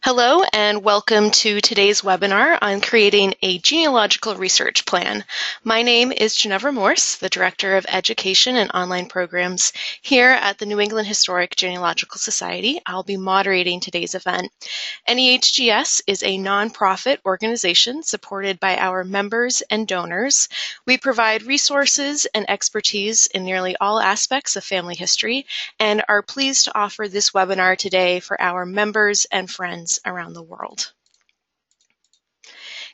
Hello and welcome to today's webinar on creating a genealogical research plan. My name is Ginevra Morse, the Director of Education and Online Programs here at the New England Historic Genealogical Society. I'll be moderating today's event. NEHGS is a nonprofit organization supported by our members and donors. We provide resources and expertise in nearly all aspects of family history and are pleased to offer this webinar today for our members and friends around the world.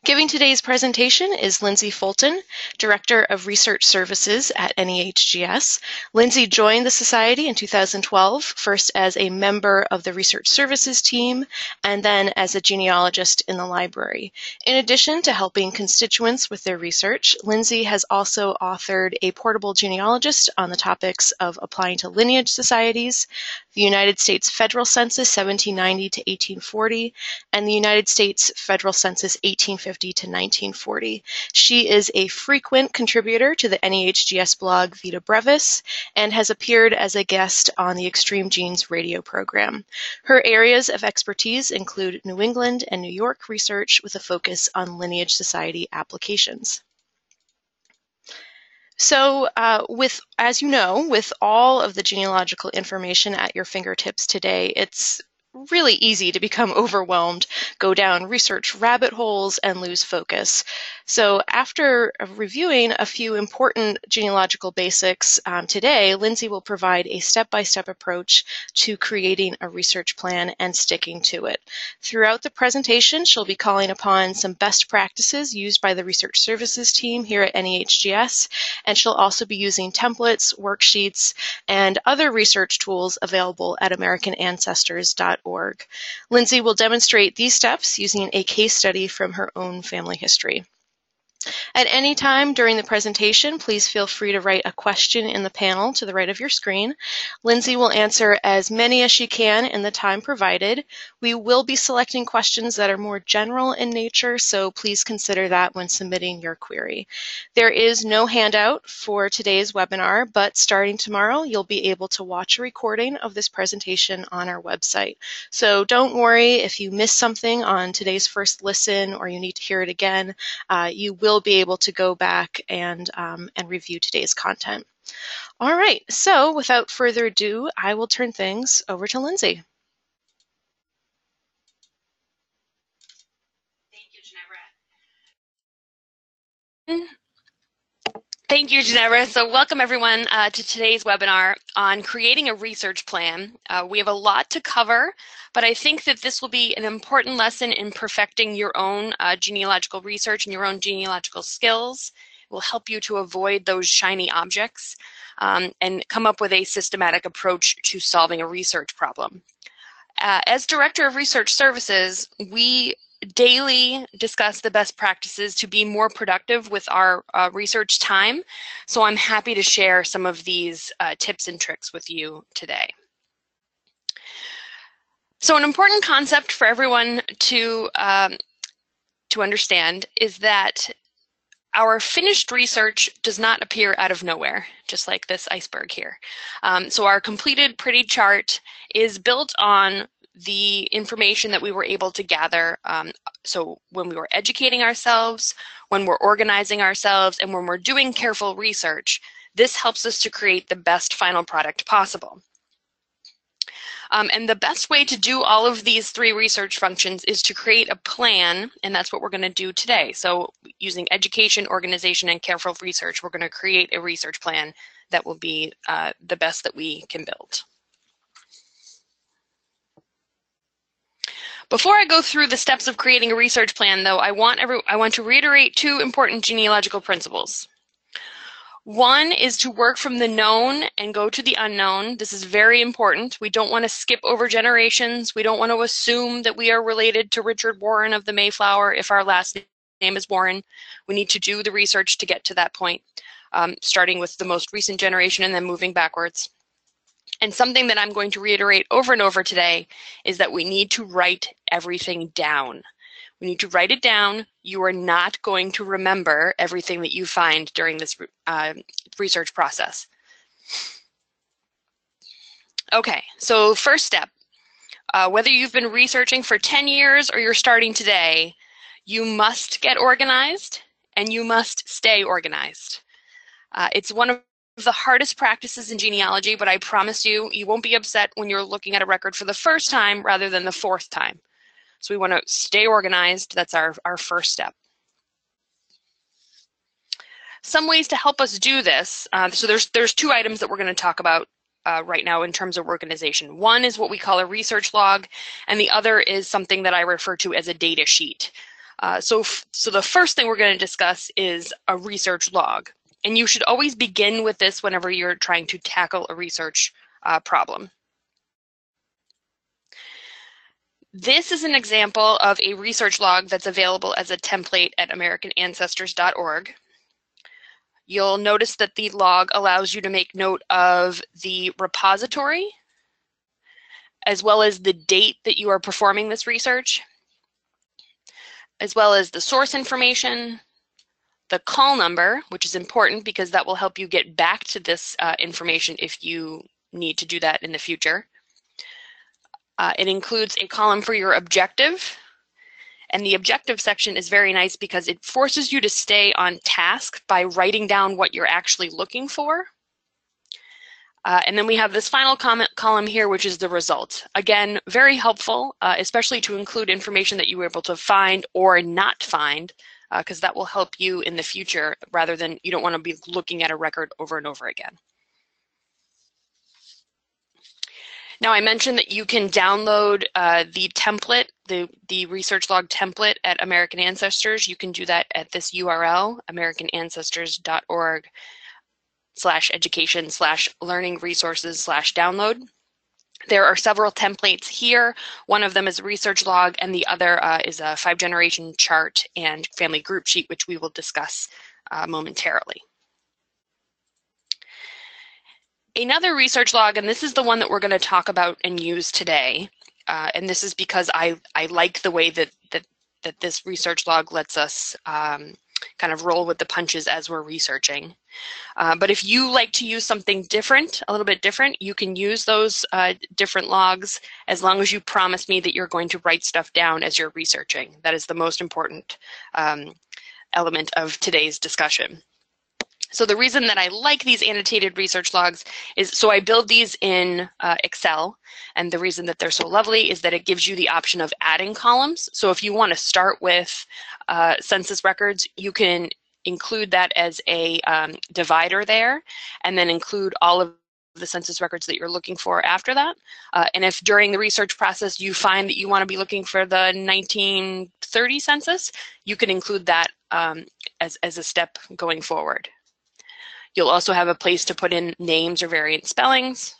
Giving today's presentation is Lindsay Fulton, Director of Research Services at NEHGS. Lindsay joined the Society in 2012, first as a member of the Research Services team, and then as a genealogist in the library. In addition to helping constituents with their research, Lindsay has also authored a portable genealogist on the topics of applying to lineage societies, the United States Federal Census 1790 to 1840, and the United States Federal Census 1850 to 1940. She is a frequent contributor to the NEHGS blog Vita Brevis and has appeared as a guest on the Extreme Genes radio program. Her areas of expertise include New England and New York research with a focus on lineage society applications. So, uh, with as you know, with all of the genealogical information at your fingertips today, it's really easy to become overwhelmed, go down research rabbit holes, and lose focus. So, after reviewing a few important genealogical basics um, today, Lindsay will provide a step by step approach to creating a research plan and sticking to it. Throughout the presentation, she'll be calling upon some best practices used by the research services team here at NEHGS, and she'll also be using templates, worksheets, and other research tools available at AmericanAncestors.org org. Lindsay will demonstrate these steps using a case study from her own family history. At any time during the presentation, please feel free to write a question in the panel to the right of your screen. Lindsay will answer as many as she can in the time provided. We will be selecting questions that are more general in nature, so please consider that when submitting your query. There is no handout for today's webinar, but starting tomorrow, you'll be able to watch a recording of this presentation on our website. So don't worry if you miss something on today's first listen or you need to hear it again. Uh, you will be able to go back and, um, and review today's content. All right, so without further ado, I will turn things over to Lindsay. Thank you, Ginevra. So welcome everyone uh, to today's webinar on creating a research plan. Uh, we have a lot to cover, but I think that this will be an important lesson in perfecting your own uh, genealogical research and your own genealogical skills. It will help you to avoid those shiny objects um, and come up with a systematic approach to solving a research problem. Uh, as Director of Research Services, we daily discuss the best practices to be more productive with our uh, research time. So I'm happy to share some of these uh, tips and tricks with you today. So an important concept for everyone to, um, to understand is that our finished research does not appear out of nowhere, just like this iceberg here. Um, so our completed pretty chart is built on the information that we were able to gather. Um, so when we were educating ourselves, when we're organizing ourselves, and when we're doing careful research, this helps us to create the best final product possible. Um, and the best way to do all of these three research functions is to create a plan, and that's what we're going to do today. So using education, organization, and careful research, we're going to create a research plan that will be uh, the best that we can build. Before I go through the steps of creating a research plan, though, I want, every, I want to reiterate two important genealogical principles. One is to work from the known and go to the unknown. This is very important. We don't want to skip over generations. We don't want to assume that we are related to Richard Warren of the Mayflower if our last name is Warren. We need to do the research to get to that point, um, starting with the most recent generation and then moving backwards. And something that I'm going to reiterate over and over today is that we need to write everything down. We need to write it down. You are not going to remember everything that you find during this uh, research process. Okay, so first step, Uh, whether you've been researching for 10 years or you're starting today, you must get organized and you must stay organized. Uh, it's one of the hardest practices in genealogy, but I promise you, you won't be upset when you're looking at a record for the first time rather than the fourth time. So we want to stay organized. That's our, our first step. Some ways to help us do this. Uh, so there's there's two items that we're going to talk about uh, right now in terms of organization. One is what we call a research log, and the other is something that I refer to as a data sheet. Uh, so, so the first thing we're going to discuss is a research log. And you should always begin with this whenever you're trying to tackle a research uh, problem. This is an example of a research log that's available as a template at americanancestors.org. You'll notice that the log allows you to make note of the repository, as well as the date that you are performing this research, as well as the source information, the call number, which is important because that will help you get back to this uh, information if you need to do that in the future. Uh, it includes a column for your objective. And the objective section is very nice because it forces you to stay on task by writing down what you're actually looking for. Uh, and then we have this final comment column here, which is the result. Again, very helpful, uh, especially to include information that you were able to find or not find because uh, that will help you in the future rather than you don't want to be looking at a record over and over again. Now I mentioned that you can download uh, the template, the, the research log template at American Ancestors. You can do that at this URL, americanancestors.org slash education slash learning resources slash download. There are several templates here. One of them is research log, and the other uh, is a five generation chart and family group sheet, which we will discuss uh, momentarily. Another research log, and this is the one that we're going to talk about and use today, uh, and this is because I, I like the way that, that, that this research log lets us um, kind of roll with the punches as we're researching. Uh, but if you like to use something different, a little bit different, you can use those uh, different logs as long as you promise me that you're going to write stuff down as you're researching. That is the most important um, element of today's discussion. So the reason that I like these annotated research logs is so I build these in uh, Excel. And the reason that they're so lovely is that it gives you the option of adding columns. So if you want to start with uh, census records, you can include that as a um, divider there and then include all of the census records that you're looking for after that. Uh, and if during the research process you find that you want to be looking for the 1930 census, you can include that um, as, as a step going forward. You'll also have a place to put in names or variant spellings,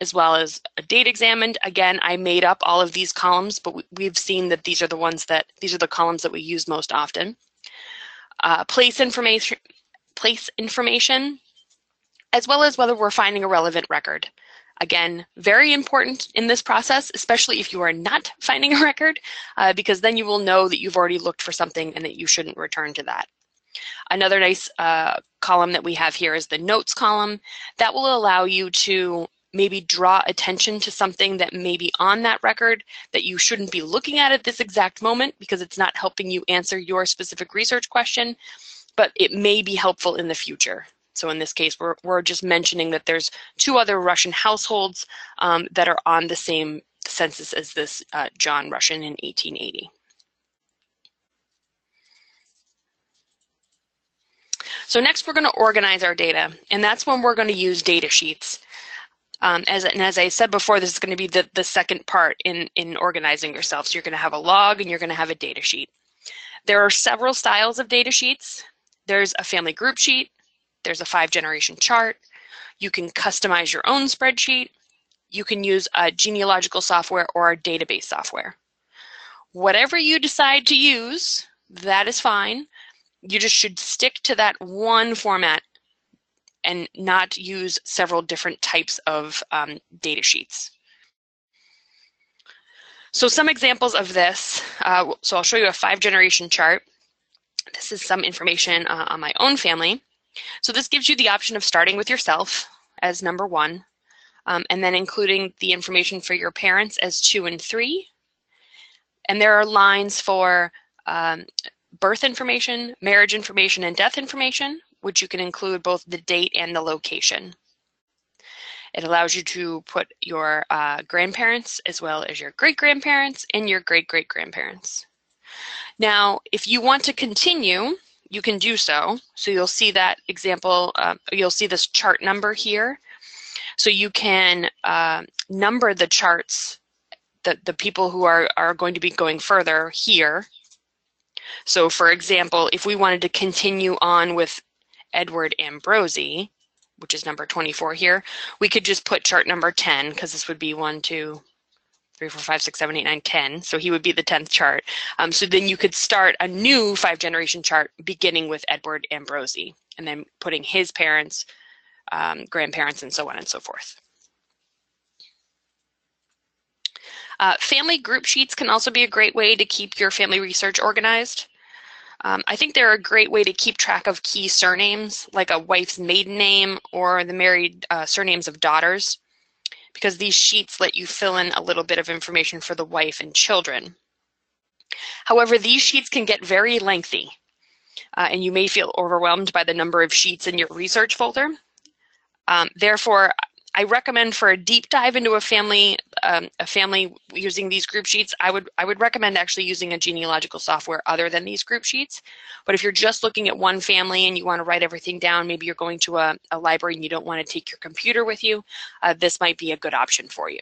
as well as a date examined. Again, I made up all of these columns, but we've seen that these are the ones that, these are the columns that we use most often. Uh, place information, place information, as well as whether we're finding a relevant record. Again, very important in this process, especially if you are not finding a record, uh, because then you will know that you've already looked for something and that you shouldn't return to that. Another nice uh, column that we have here is the notes column. That will allow you to maybe draw attention to something that may be on that record that you shouldn't be looking at at this exact moment because it's not helping you answer your specific research question, but it may be helpful in the future. So in this case, we're, we're just mentioning that there's two other Russian households um, that are on the same census as this uh, John Russian in 1880. So next we're going to organize our data, and that's when we're going to use data sheets. Um, as, and as I said before, this is going to be the, the second part in, in organizing yourself. So you're going to have a log and you're going to have a data sheet. There are several styles of data sheets. There's a family group sheet. There's a five generation chart. You can customize your own spreadsheet. You can use a genealogical software or a database software. Whatever you decide to use, that is fine you just should stick to that one format and not use several different types of um, data sheets. So some examples of this, uh, so I'll show you a five generation chart. This is some information uh, on my own family. So this gives you the option of starting with yourself as number one, um, and then including the information for your parents as two and three. And there are lines for um, birth information, marriage information, and death information, which you can include both the date and the location. It allows you to put your uh, grandparents as well as your great grandparents and your great great grandparents. Now, if you want to continue, you can do so. So you'll see that example, uh, you'll see this chart number here. So you can uh, number the charts, the, the people who are, are going to be going further here. So for example, if we wanted to continue on with Edward Ambrosi, which is number 24 here, we could just put chart number 10 because this would be 1, 2, 3, 4, 5, 6, 7, 8, 9, 10. So he would be the 10th chart. Um, so then you could start a new five generation chart beginning with Edward Ambrosi and then putting his parents, um, grandparents, and so on and so forth. Uh, family group sheets can also be a great way to keep your family research organized. Um, I think they're a great way to keep track of key surnames, like a wife's maiden name or the married uh, surnames of daughters, because these sheets let you fill in a little bit of information for the wife and children. However, these sheets can get very lengthy, uh, and you may feel overwhelmed by the number of sheets in your research folder. Um, therefore, I recommend for a deep dive into a family, um, a family using these group sheets, I would I would recommend actually using a genealogical software other than these group sheets. But if you're just looking at one family and you want to write everything down, maybe you're going to a, a library and you don't want to take your computer with you, uh, this might be a good option for you.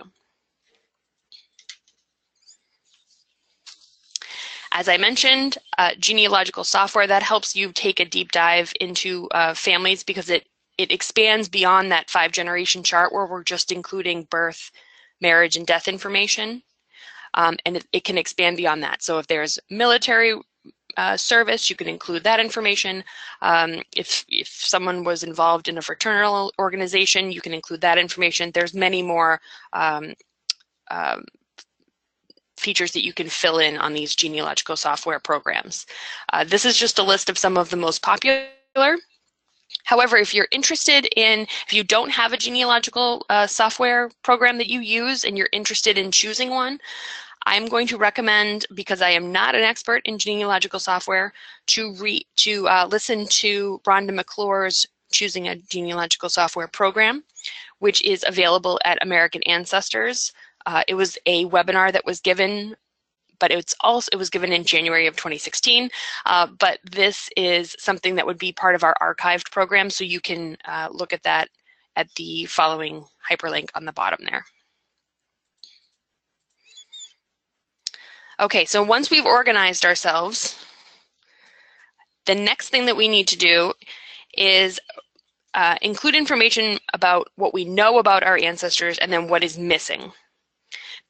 As I mentioned, uh, genealogical software that helps you take a deep dive into uh, families because it it expands beyond that five generation chart where we're just including birth, marriage, and death information. Um, and it, it, can expand beyond that. So if there's military uh, service, you can include that information. Um, if, if someone was involved in a fraternal organization, you can include that information. There's many more um, um features that you can fill in on these genealogical software programs. Uh, this is just a list of some of the most popular. However, if you're interested in, if you don't have a genealogical uh, software program that you use and you're interested in choosing one, I'm going to recommend, because I am not an expert in genealogical software, to re to uh, listen to Rhonda McClure's Choosing a Genealogical Software Program, which is available at American Ancestors. Uh, it was a webinar that was given but it's also it was given in January of 2016. Uh, but this is something that would be part of our archived program, so you can uh, look at that at the following hyperlink on the bottom there. Okay, so once we've organized ourselves, the next thing that we need to do is uh, include information about what we know about our ancestors and then what is missing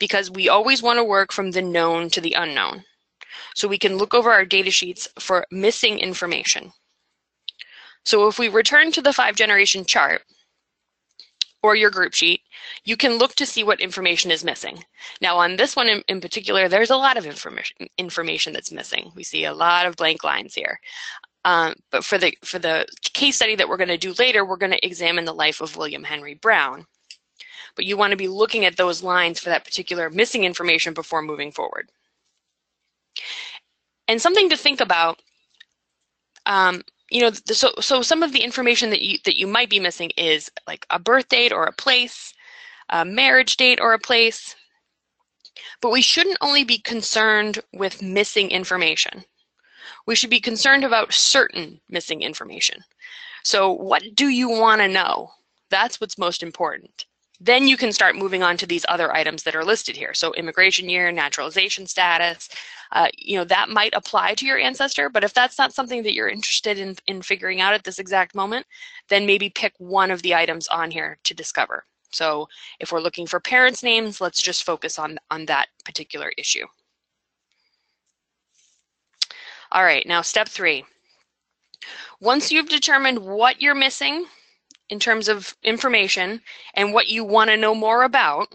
because we always want to work from the known to the unknown. So we can look over our data sheets for missing information. So if we return to the five generation chart, or your group sheet, you can look to see what information is missing. Now on this one in, in, particular, there's a lot of information, information that's missing. We see a lot of blank lines here. Um, but for the, for the case study that we're going to do later, we're going to examine the life of William Henry Brown but you want to be looking at those lines for that particular missing information before moving forward. And something to think about, um, you know, so, so some of the information that you, that you might be missing is like a birth date or a place, a marriage date or a place, but we shouldn't only be concerned with missing information. We should be concerned about certain missing information. So what do you want to know? That's what's most important. Then you can start moving on to these other items that are listed here. So immigration year, naturalization status, uh, you know, that might apply to your ancestor, but if that's not something that you're interested in, in figuring out at this exact moment, then maybe pick one of the items on here to discover. So if we're looking for parents' names, let's just focus on, on that particular issue. All right, now step three. Once you've determined what you're missing, in terms of information and what you want to know more about,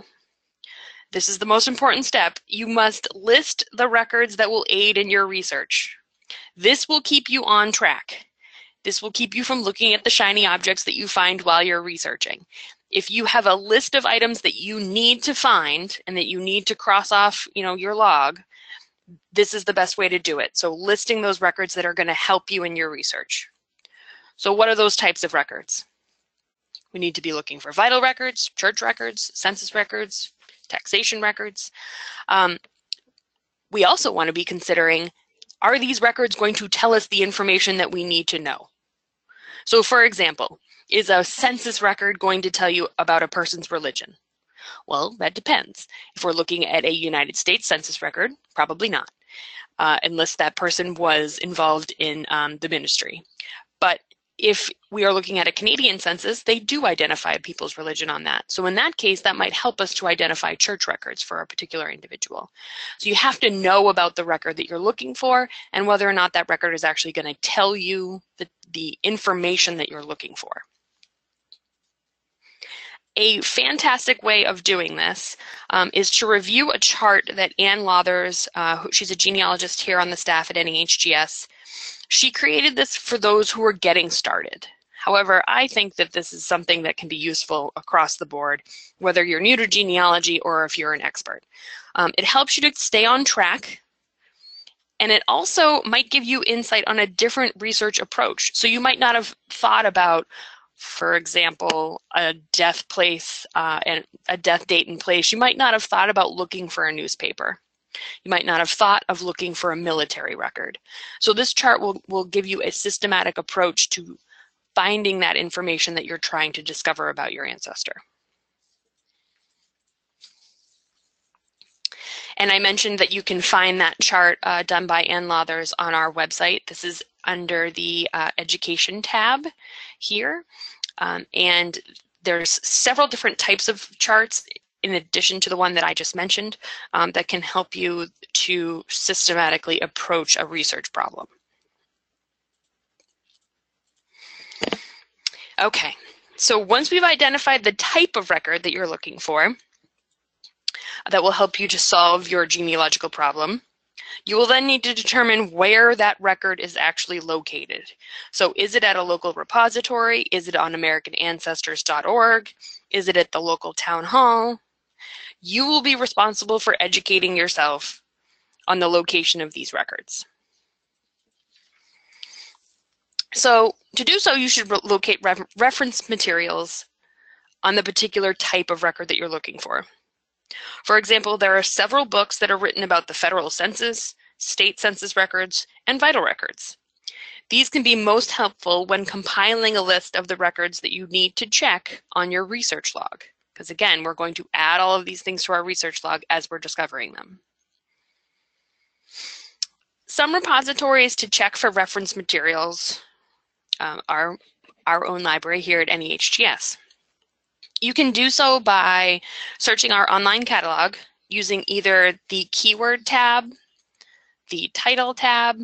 this is the most important step. You must list the records that will aid in your research. This will keep you on track. This will keep you from looking at the shiny objects that you find while you're researching. if you have a list of items that you need to find and that you need to cross off, you know, your log, this is the best way to do it. So listing those records that are going to help you in your research. So what are those types of records? We need to be looking for vital records, church records, census records, taxation records. Um, we also want to be considering, are these records going to tell us the information that we need to know? So for example, is a census record going to tell you about a person's religion? Well, that depends. If we're looking at a United States Census record, probably not, uh, unless that person was involved in um, the ministry. But if we are looking at a Canadian census, they do identify people's religion on that. So in that case, that might help us to identify church records for a particular individual. So you have to know about the record that you're looking for and whether or not that record is actually going to tell you the, the information that you're looking for. A fantastic way of doing this um, is to review a chart that Ann Lawthers, uh, she's a genealogist here on the staff at NEHGS, she created this for those who are getting started. However, I think that this is something that can be useful across the board, whether you're new to genealogy or if you're an expert. Um, it helps you to stay on track, and it also might give you insight on a different research approach. So you might not have thought about for example, a death place uh, and a death date and place, you might not have thought about looking for a newspaper. You might not have thought of looking for a military record. So this chart will, will give you a systematic approach to finding that information that you're trying to discover about your ancestor. And I mentioned that you can find that chart uh, done by Ann Lawthers on our website. This is under the uh, education tab here. Um, and there's several different types of charts in addition to the one that I just mentioned um, that can help you to systematically approach a research problem. Okay, so once we've identified the type of record that you're looking for, that will help you to solve your genealogical problem, you will then need to determine where that record is actually located. So is it at a local repository? Is it on AmericanAncestors.org? Is it at the local town hall? You will be responsible for educating yourself on the location of these records. So to do so, you should locate re reference materials on the particular type of record that you're looking for. For example, there are several books that are written about the federal census, state census records, and vital records. These can be most helpful when compiling a list of the records that you need to check on your research log. Because again, we're going to add all of these things to our research log as we're discovering them. Some repositories to check for reference materials um, are our own library here at NEHGS. You can do so by searching our online catalog using either the keyword tab, the title tab,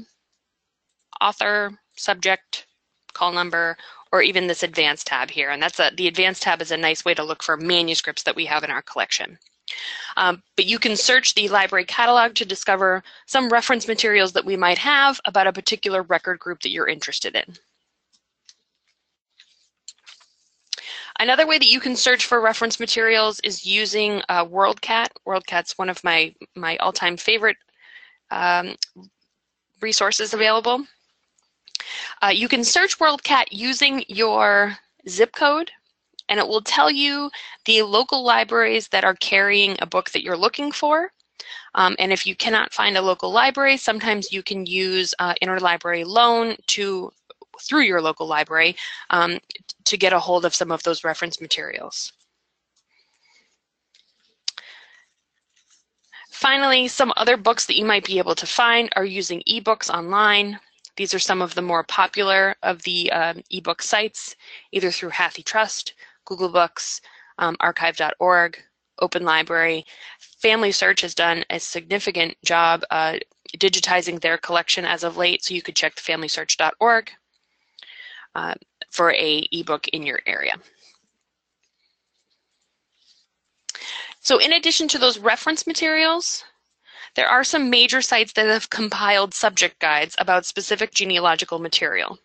author, subject, call number, or even this advanced tab here. And that's a, the advanced tab is a nice way to look for manuscripts that we have in our collection. Um, but you can search the library catalog to discover some reference materials that we might have about a particular record group that you're interested in. Another way that you can search for reference materials is using uh, WorldCat. WorldCat's one of my, my all-time favorite um, resources available. Uh, you can search WorldCat using your zip code and it will tell you the local libraries that are carrying a book that you're looking for. Um, and if you cannot find a local library, sometimes you can use uh, interlibrary loan to through your local library um, to get a hold of some of those reference materials. Finally, some other books that you might be able to find are using ebooks online. These are some of the more popular of the um, ebook sites, either through HathiTrust, Google Books, um, archive.org, Open Library. Family Search has done a significant job uh, digitizing their collection as of late, so you could check familysearch.org uh, for a ebook in your area. So in addition to those reference materials, there are some major sites that have compiled subject guides about specific genealogical material.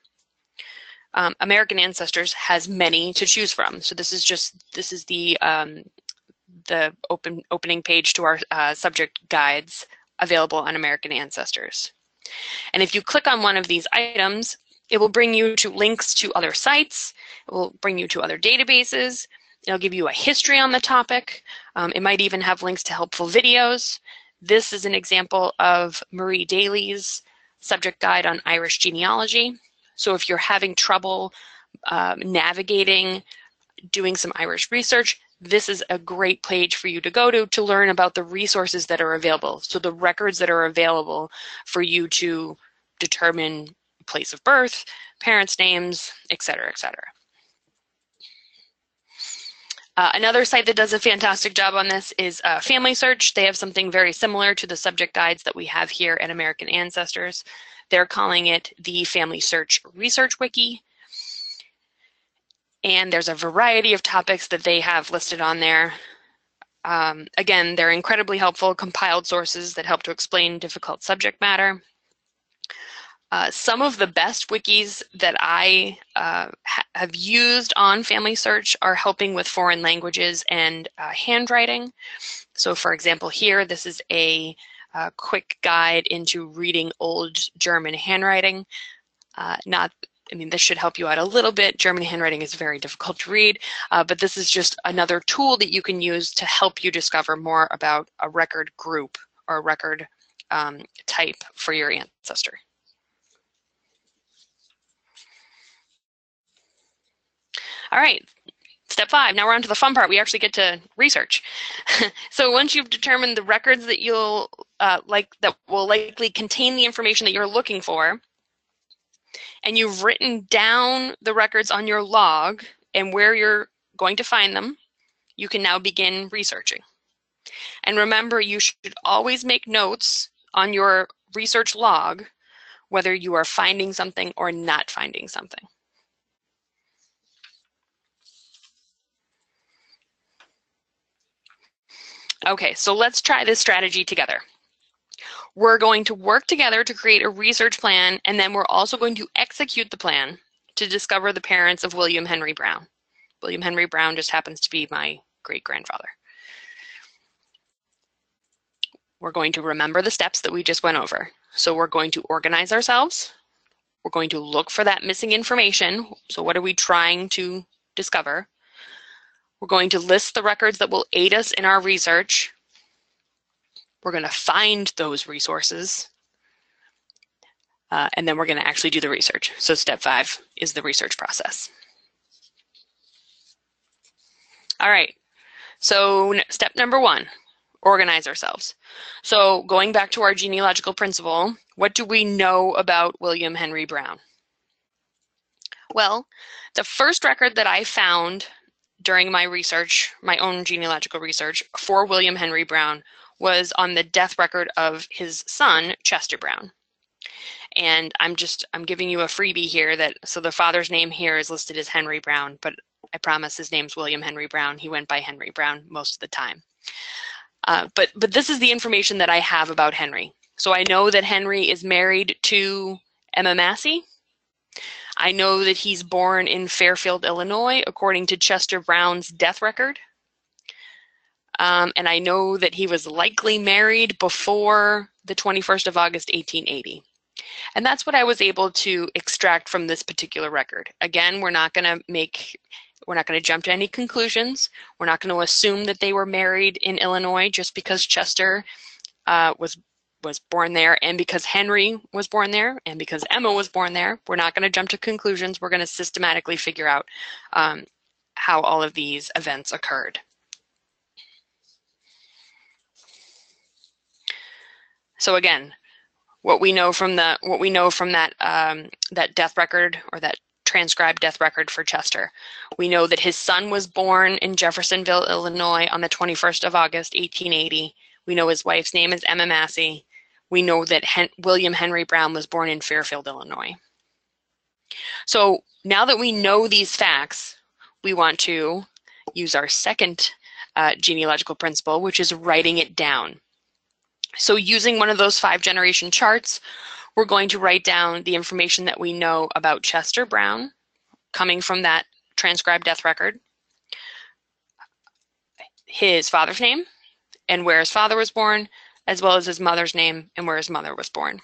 um, American Ancestors has many to choose from. So this is just this is the um, the open opening page to our uh, subject guides available on American Ancestors. And if you click on one of these items, it will bring you to links to other sites. It will bring you to other databases. It'll give you a history on the topic. Um, it might even have links to helpful videos. This is an example of Marie Daly's subject guide on Irish genealogy. So if you're having trouble um, navigating, doing some Irish research, this is a great page for you to go to to learn about the resources that are available. So the records that are available for you to determine place of birth, parents' names, et cetera, et cetera. Uh, another site that does a fantastic job on this is uh, Family Search. They have something very similar to the subject guides that we have here at American Ancestors. They're calling it the Family Search Research Wiki. And there's a variety of topics that they have listed on there. Um, again, they're incredibly helpful compiled sources that help to explain difficult subject matter. Uh, some of the best wikis that I uh, ha have used on Family Search are helping with foreign languages and uh, handwriting. So for example, here, this is a, uh, quick guide into reading old German handwriting. Uh, not, I mean, this should help you out a little bit. German handwriting is very difficult to read, but this is just another tool that you can use to help you discover more about a record group or record um, type for your ancestor. All right, step five. Now we're on to the fun part. We actually get to research. so once you've determined the records that you'll uh, like that will likely contain the information that you're looking for, and you've written down the records on your log and where you're going to find them, you can now begin researching. And remember, you should always make notes on your research log whether you are finding something or not finding something. Okay, so let's try this strategy together. We're going to work together to create a research plan, and then we're also going to execute the plan to discover the parents of William Henry Brown. William Henry Brown just happens to be my great grandfather. We're going to remember the steps that we just went over. So we're going to organize ourselves. We're going to look for that missing information. So what are we trying to discover? We're going to list the records that will aid us in our research. We're going to find those resources. Uh, and then we're going to actually do the research. So step five is the research process. All right. So step number one, organize ourselves. So going back to our genealogical principle, what do we know about William Henry Brown? Well, the first record that I found during my research, my own genealogical research for William Henry Brown was on the death record of his son, Chester Brown. And I'm just, I'm giving you a freebie here that, so the father's name here is listed as Henry Brown, but I promise his name's William Henry Brown. He went by Henry Brown most of the time. Uh, but, but this is the information that I have about Henry. So I know that Henry is married to Emma Massey, I know that he's born in Fairfield, Illinois, according to Chester Brown's death record. Um, and I know that he was likely married before the 21st of August, 1880. And that's what I was able to extract from this particular record. Again, we're not going to make, we're not going to jump to any conclusions. We're not going to assume that they were married in Illinois just because Chester uh, was was born there and because Henry was born there and because Emma was born there, we're not going to jump to conclusions. We're going to systematically figure out um, how all of these events occurred. So again, what we know from the what we know from that um, that death record or that transcribed death record for Chester. We know that his son was born in Jeffersonville, Illinois on the 21st of August, 1880. We know his wife's name is Emma Massey we know that Hen William Henry Brown was born in Fairfield, Illinois. So now that we know these facts, we want to use our second uh, genealogical principle, which is writing it down. So using one of those five generation charts, we're going to write down the information that we know about Chester Brown, coming from that transcribed death record, his father's name and where his father was born, as well as his mother's name and where his mother was born.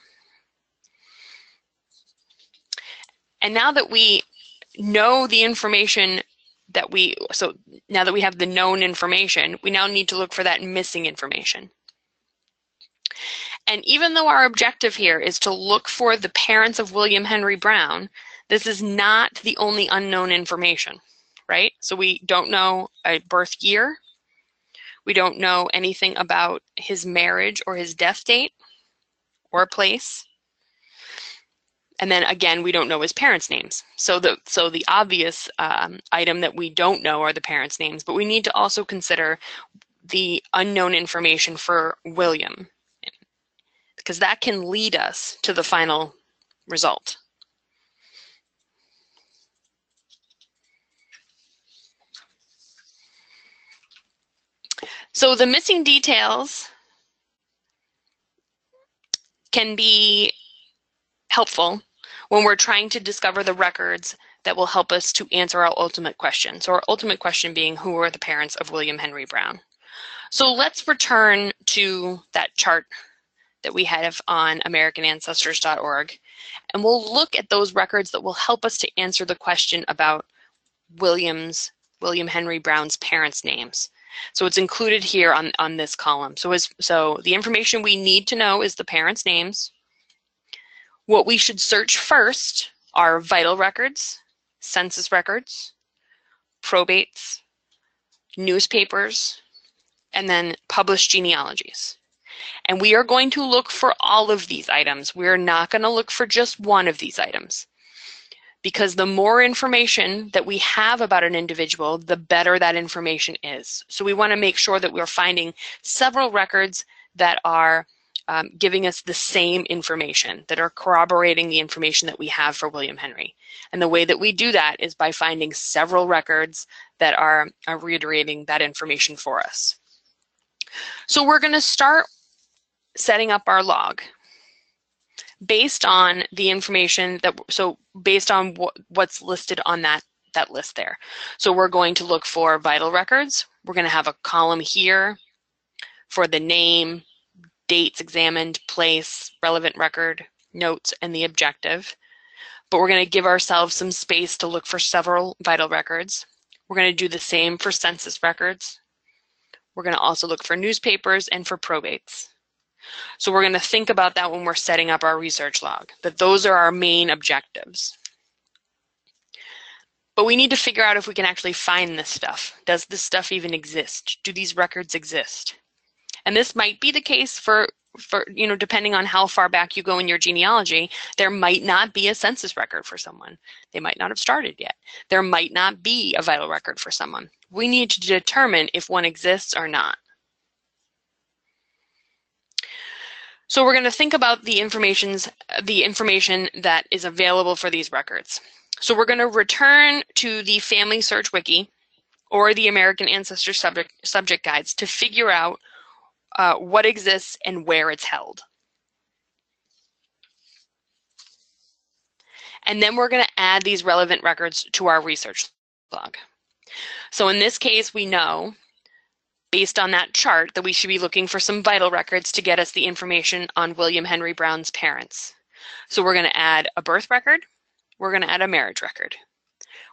And now that we know the information that we, so now that we have the known information, we now need to look for that missing information. And even though our objective here is to look for the parents of William Henry Brown, this is not the only unknown information, right? So we don't know a birth year. We don't know anything about his marriage or his death date or place. And then again, we don't know his parents' names. So the so the obvious um, item that we don't know are the parents' names, but we need to also consider the unknown information for William because that can lead us to the final result. So the missing details can be helpful when we're trying to discover the records that will help us to answer our ultimate question. So our ultimate question being, who are the parents of William Henry Brown? So let's return to that chart that we have on AmericanAncestors.org. And we'll look at those records that will help us to answer the question about William's, William Henry Brown's parents' names. So it's included here on, on this column. So, as, so the information we need to know is the parents' names. What we should search first are vital records, census records, probates, newspapers, and then published genealogies. And we are going to look for all of these items. We're not going to look for just one of these items. Because the more information that we have about an individual, the better that information is. So we want to make sure that we're finding several records that are um, giving us the same information, that are corroborating the information that we have for William Henry. And the way that we do that is by finding several records that are, are reiterating that information for us. So we're going to start setting up our log based on the information that so based on what, what's listed on that that list there. So we're going to look for vital records. We're going to have a column here for the name, dates examined, place, relevant record, notes, and the objective. But we're going to give ourselves some space to look for several vital records. We're going to do the same for census records. We're going to also look for newspapers and for probates. So we're going to think about that when we're setting up our research log, that those are our main objectives. But we need to figure out if we can actually find this stuff. Does this stuff even exist? Do these records exist? And this might be the case for, for, you know, depending on how far back you go in your genealogy, there might not be a census record for someone. They might not have started yet. There might not be a vital record for someone. We need to determine if one exists or not. So we're going to think about the information's the information that is available for these records. So we're going to return to the Family Search Wiki or the American Ancestry subject, subject guides to figure out uh, what exists and where it's held. And then we're going to add these relevant records to our research log. So in this case, we know based on that chart that we should be looking for some vital records to get us the information on William Henry Brown's parents. So we're going to add a birth record. We're going to add a marriage record.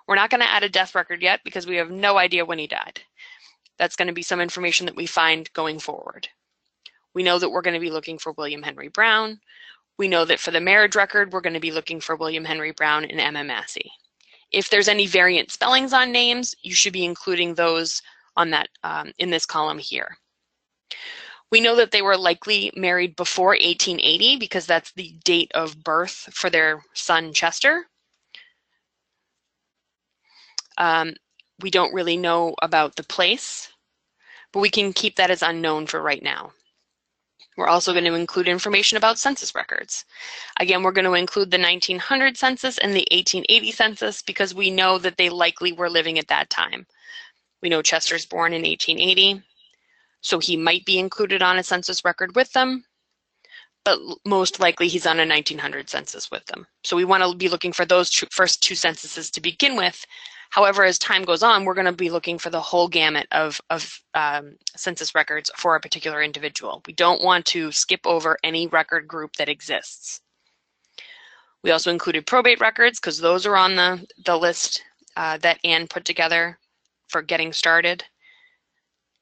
We're not going to add a death record yet because we have no idea when he died. That's going to be some information that we find going forward. We know that we're going to be looking for William Henry Brown. We know that for the marriage record, we're going to be looking for William Henry Brown and Emma Massey. If there's any variant spellings on names, you should be including those on that um, in this column here. We know that they were likely married before 1880 because that's the date of birth for their son Chester. Um, we don't really know about the place, but we can keep that as unknown for right now. We're also going to include information about census records. Again, we're going to include the 1900 census and the 1880 census because we know that they likely were living at that time. We know Chester's born in 1880, so he might be included on a census record with them. but most likely he's on a 1900 census with them. So we want to be looking for those two, first two censuses to begin with. However, as time goes on, we're going to be looking for the whole gamut of, of um, census records for a particular individual. We don't want to skip over any record group that exists. We also included probate records because those are on the, the list uh, that Ann put together for getting started,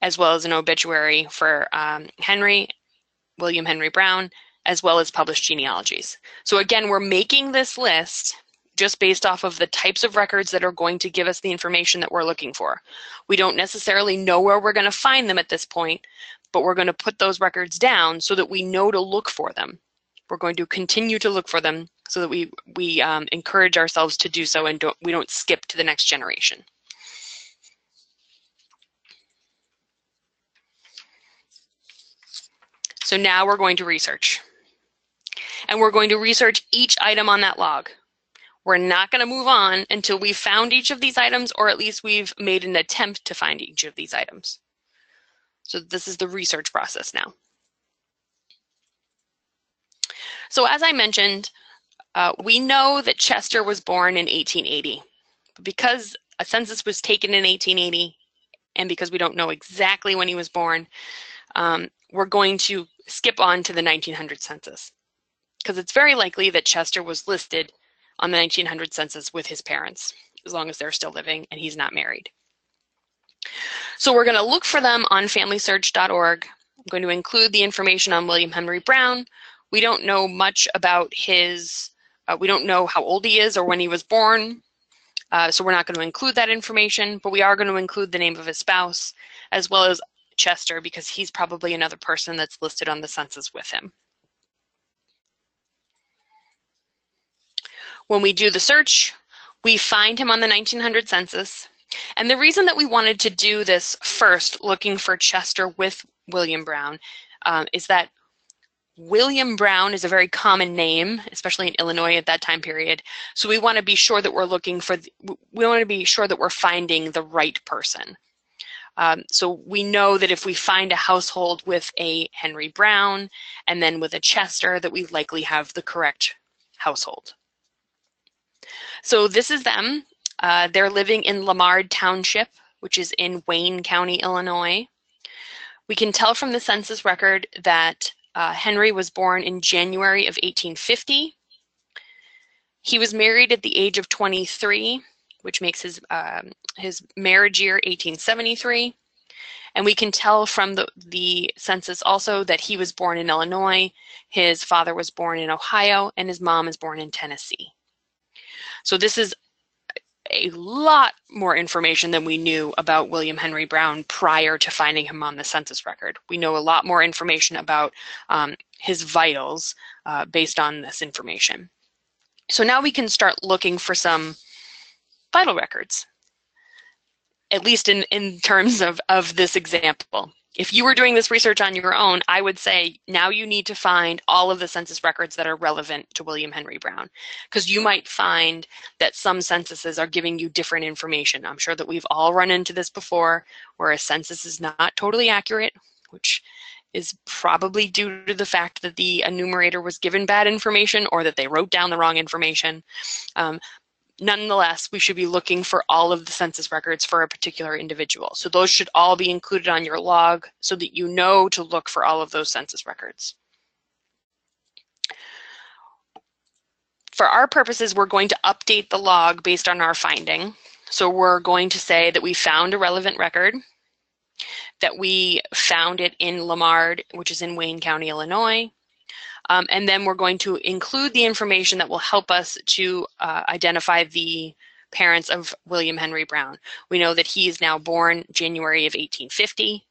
as well as an obituary for um, Henry, William Henry Brown, as well as published genealogies. So again, we're making this list just based off of the types of records that are going to give us the information that we're looking for. We don't necessarily know where we're going to find them at this point, but we're going to put those records down so that we know to look for them. We're going to continue to look for them so that we, we um, encourage ourselves to do so and don't, we don't skip to the next generation. So now we're going to research. And we're going to research each item on that log. We're not going to move on until we've found each of these items, or at least we've made an attempt to find each of these items. So this is the research process now. So as I mentioned, uh, we know that Chester was born in 1880. But because a census was taken in 1880, and because we don't know exactly when he was born, um, we're going to skip on to the 1900 census. Because it's very likely that Chester was listed on the 1900 census with his parents, as long as they're still living and he's not married. So we're going to look for them on FamilySearch.org. I'm going to include the information on William Henry Brown. We don't know much about his uh, we don't know how old he is or when he was born, uh, so we're not going to include that information, but we are going to include the name of his spouse as well as Chester because he's probably another person that's listed on the census with him. When we do the search, we find him on the 1900 census. And the reason that we wanted to do this first, looking for Chester with William Brown, um, is that William Brown is a very common name, especially in Illinois at that time period. So we want to be sure that we're looking for, the, we want to be sure that we're finding the right person. Um, so we know that if we find a household with a Henry Brown and then with a Chester, that we likely have the correct household. So this is them. Uh, they're living in Lamard Township, which is in Wayne County, Illinois. We can tell from the census record that uh, Henry was born in January of 1850. He was married at the age of 23, which makes his, um, his marriage year 1873. And we can tell from the, the census also that he was born in Illinois, his father was born in Ohio, and his mom is born in Tennessee. So this is a lot more information than we knew about William Henry Brown prior to finding him on the census record. We know a lot more information about um, his vitals uh, based on this information. So now we can start looking for some vital records, at least in, in terms of, of this example if you were doing this research on your own, I would say now you need to find all of the census records that are relevant to William Henry Brown, because you might find that some censuses are giving you different information. I'm sure that we've all run into this before, where a census is not totally accurate, which is probably due to the fact that the enumerator was given bad information or that they wrote down the wrong information. Um, Nonetheless, we should be looking for all of the census records for a particular individual. So those should all be included on your log so that you know to look for all of those census records. For our purposes, we're going to update the log based on our finding. So we're going to say that we found a relevant record, that we found it in Lamard, which is in Wayne County, Illinois, um, and then we're going to include the information that will help us to uh, identify the parents of William Henry Brown. We know that he is now born January of 1850.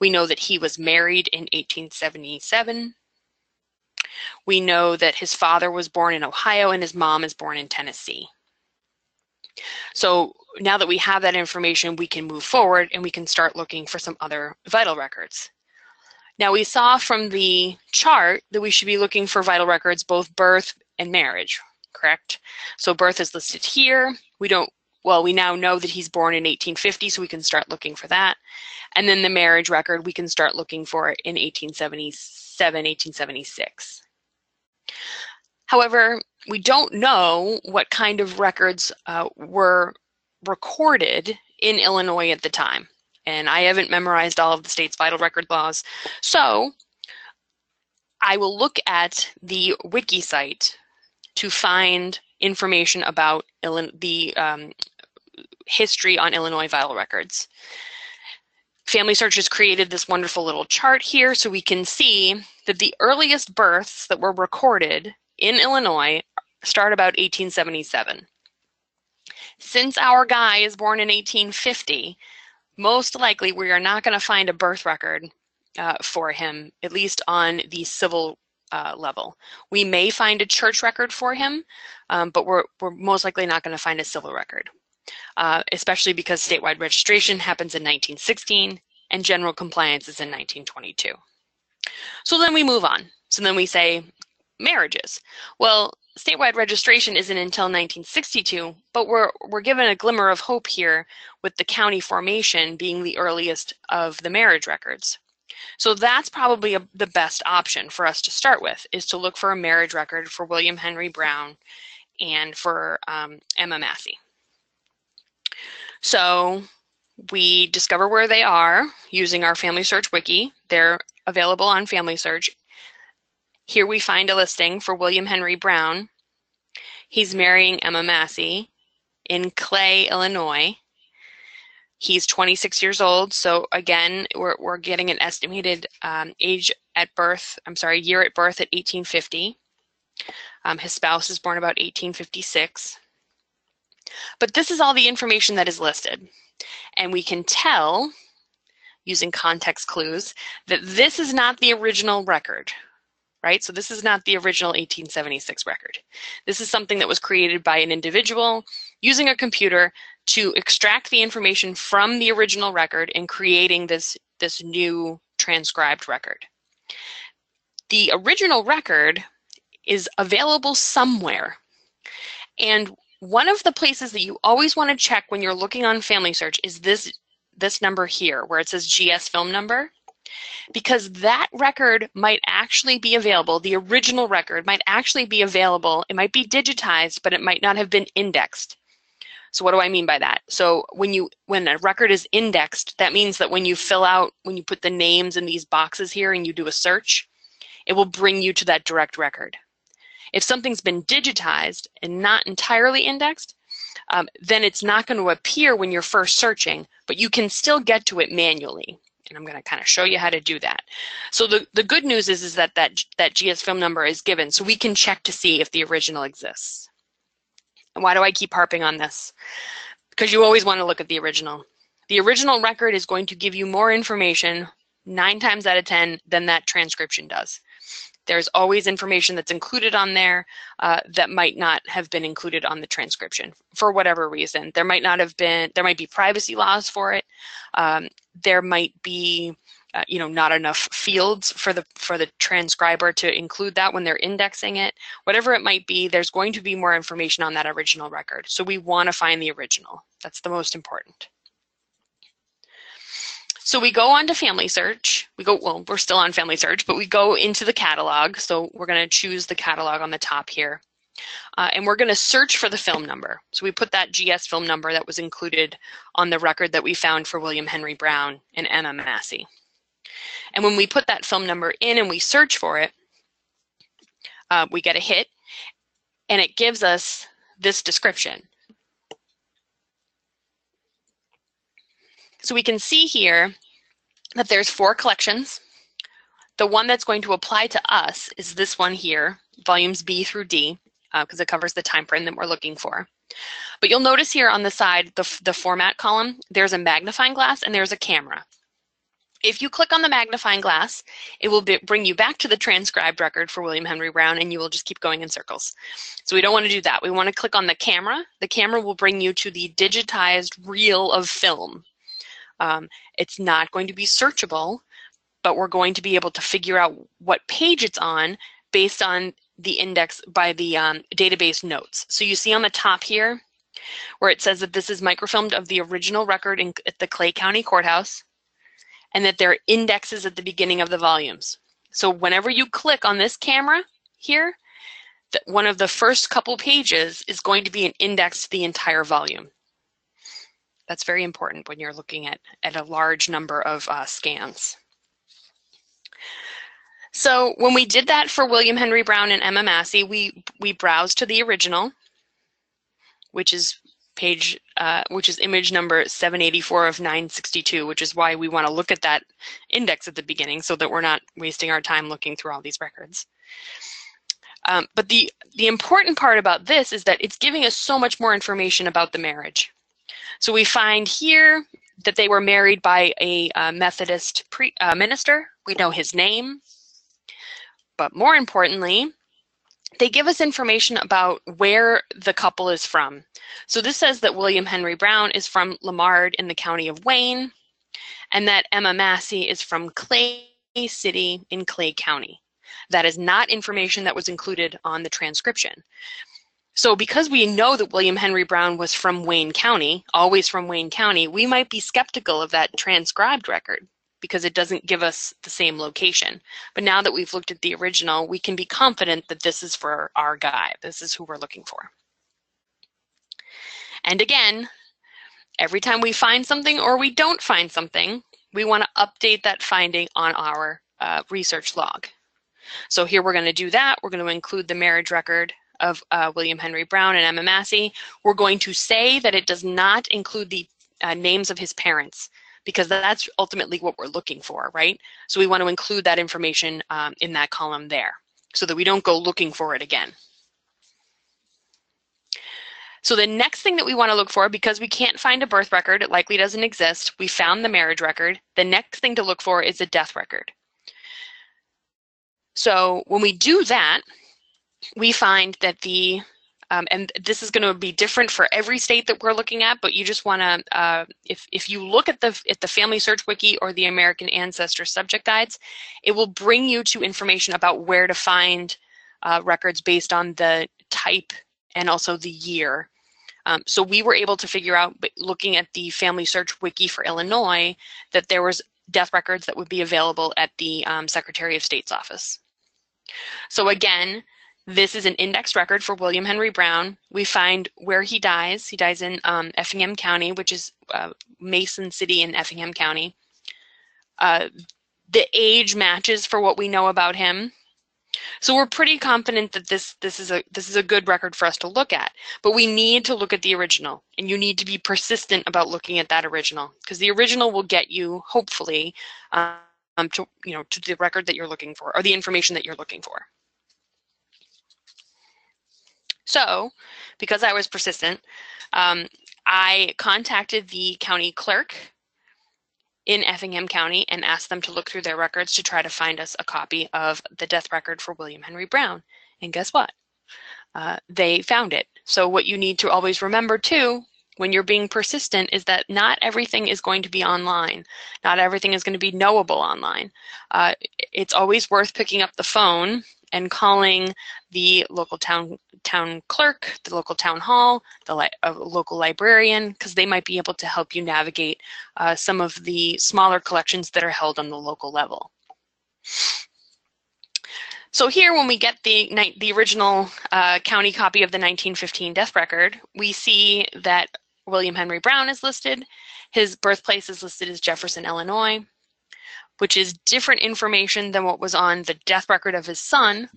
We know that he was married in 1877. We know that his father was born in Ohio and his mom is born in Tennessee. So now that we have that information, we can move forward and we can start looking for some other vital records. Now we saw from the chart that we should be looking for vital records, both birth and marriage, correct? So birth is listed here. We don't, well, we now know that he's born in 1850, so we can start looking for that. And then the marriage record, we can start looking for it in 1877, 1876. However, we don't know what kind of records uh, were recorded in Illinois at the time. And I haven't memorized all of the state's vital record laws. So I will look at the wiki site to find information about the um, history on Illinois vital records. Family Search has created this wonderful little chart here so we can see that the earliest births that were recorded in Illinois start about 1877. Since our guy is born in 1850, most likely we are not going to find a birth record uh, for him, at least on the civil uh, level. We may find a church record for him, um, but we're, we're most likely not going to find a civil record, uh, especially because statewide registration happens in 1916 and general compliance is in 1922. So then we move on. So then we say marriages. Well, statewide registration isn't until 1962, but we're, we're given a glimmer of hope here with the county formation being the earliest of the marriage records. So that's probably a, the best option for us to start with is to look for a marriage record for William Henry Brown and for um, Emma Massey. So we discover where they are using our Family Search Wiki. They're available on Family Search. Here we find a listing for William Henry Brown. He's marrying Emma Massey in Clay, Illinois. He's 26 years old, so again, we're, we're getting an estimated um, age at birth, I'm sorry, year at birth at 1850. Um, his spouse is born about 1856. But this is all the information that is listed. And we can tell, using context clues, that this is not the original record, right? So this is not the original 1876 record. This is something that was created by an individual using a computer to extract the information from the original record and creating this, this new transcribed record. The original record is available somewhere. And one of the places that you always want to check when you're looking on Family Search is this, this number here where it says GS film number because that record might actually be available. The original record might actually be available. It might be digitized, but it might not have been indexed. So what do I mean by that? So when you when a record is indexed, that means that when you fill out when you put the names in these boxes here and you do a search, it will bring you to that direct record. If something's been digitized and not entirely indexed, um, then it's not going to appear when you're first searching, but you can still get to it manually. And I'm going to kind of show you how to do that. So the, the good news is, is that, that that GS film number is given, so we can check to see if the original exists. And why do I keep harping on this? Because you always want to look at the original. The original record is going to give you more information nine times out of 10 than that transcription does. There's always information that's included on there uh, that might not have been included on the transcription for whatever reason. There might not have been, there might be privacy laws for it. Um, there might be uh, you know, not enough fields for the for the transcriber to include that when they're indexing it. Whatever it might be, there's going to be more information on that original record. So we want to find the original. That's the most important. So we go on to Family Search. We go, well, we're still on Family Search, but we go into the catalog. So we're going to choose the catalog on the top here. Uh, and we're going to search for the film number. So we put that GS film number that was included on the record that we found for William Henry Brown and Emma Massey. And when we put that film number in and we search for it, uh, we get a hit and it gives us this description. So we can see here that there's four collections. The one that's going to apply to us is this one here, volumes B through D, because uh, it covers the time frame that we're looking for. But you'll notice here on the side, the, the format column, there's a magnifying glass and there's a camera. If you click on the magnifying glass, it will be, bring you back to the transcribed record for William Henry Brown and you will just keep going in circles. So we don't want to do that. We want to click on the camera. The camera will bring you to the digitized reel of film. Um, it's not going to be searchable, but we're going to be able to figure out what page it's on based on the index by the um, database notes. So you see on the top here where it says that this is microfilmed of the original record in, at the Clay County Courthouse and that there are indexes at the beginning of the volumes. So whenever you click on this camera here, one of the first couple pages is going to be an index to the entire volume. That's very important when you're looking at, at a large number of uh, scans. So when we did that for William Henry Brown and Emma Massey, we, we browsed to the original, which is page, uh, which is image number 784 of 962, which is why we want to look at that index at the beginning so that we're not wasting our time looking through all these records. Um, but the, the important part about this is that it's giving us so much more information about the marriage. So we find here that they were married by a uh, Methodist pre, uh, minister. We know his name. But more importantly, they give us information about where the couple is from. So this says that William Henry Brown is from Lamard in the county of Wayne, and that Emma Massey is from Clay City in Clay County. That is not information that was included on the transcription. So because we know that William Henry Brown was from Wayne County, always from Wayne County, we might be skeptical of that transcribed record because it doesn't give us the same location. But now that we've looked at the original, we can be confident that this is for our guy. This is who we're looking for. And again, every time we find something or we don't find something, we want to update that finding on our uh, research log. So here we're going to do that. We're going to include the marriage record of uh, William Henry Brown and Emma Massey, we're going to say that it does not include the uh, names of his parents because that's ultimately what we're looking for, right? So we want to include that information um, in that column there so that we don't go looking for it again. So the next thing that we want to look for, because we can't find a birth record, it likely doesn't exist, we found the marriage record, the next thing to look for is a death record. So when we do that, we find that the um, and this is going to be different for every state that we're looking at, but you just want to, uh, if, if you look at the, at the Family Search Wiki or the American Ancestor subject guides, it will bring you to information about where to find uh, records based on the type and also the year. Um, so we were able to figure out, looking at the Family Search Wiki for Illinois, that there was death records that would be available at the um, Secretary of State's office. So again, this is an indexed record for William Henry Brown. We find where he dies. He dies in um, Effingham County, which is uh, Mason City in Effingham County. Uh, the age matches for what we know about him. So we're pretty confident that this this is a this is a good record for us to look at. But we need to look at the original, and you need to be persistent about looking at that original because the original will get you hopefully um, to you know to the record that you're looking for or the information that you're looking for. So, because I was persistent, um, I contacted the county clerk in Effingham County and asked them to look through their records to try to find us a copy of the death record for William Henry Brown. And guess what? Uh, they found it. So what you need to always remember too when you're being persistent is that not everything is going to be online. Not everything is going to be knowable online. Uh, it's always worth picking up the phone and calling the local town town clerk, the local town hall, the li local librarian, because they might be able to help you navigate uh, some of the smaller collections that are held on the local level. So here, when we get the, the original uh, county copy of the 1915 death record, we see that William Henry Brown is listed. His birthplace is listed as Jefferson, Illinois which is different information than what was on the death record of his son,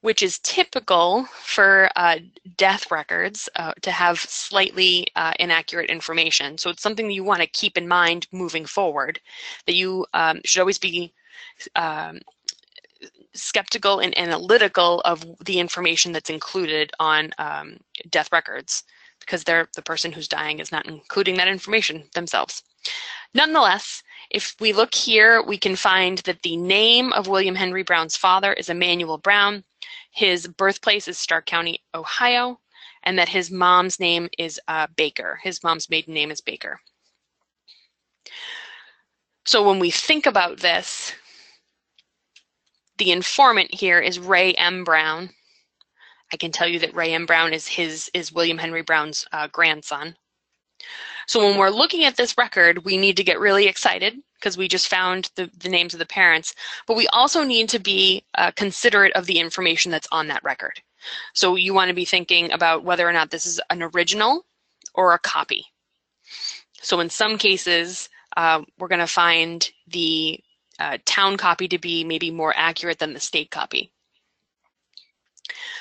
which is typical for uh, death records uh, to have slightly uh, inaccurate information. So it's something that you want to keep in mind moving forward, that you um, should always be um, skeptical and analytical of the information that's included on um, death records because they're the person who's dying is not including that information themselves. Nonetheless, if we look here, we can find that the name of William Henry Brown's father is Emanuel Brown. His birthplace is Stark County, Ohio, and that his mom's name is uh, Baker. His mom's maiden name is Baker. So when we think about this, the informant here is Ray M. Brown. I can tell you that Ray M. Brown is his is William Henry Brown's uh, grandson. So when we're looking at this record, we need to get really excited because we just found the, the names of the parents, but we also need to be uh, considerate of the information that's on that record. So you want to be thinking about whether or not this is an original or a copy. So in some cases, uh, we're going to find the uh, town copy to be maybe more accurate than the state copy.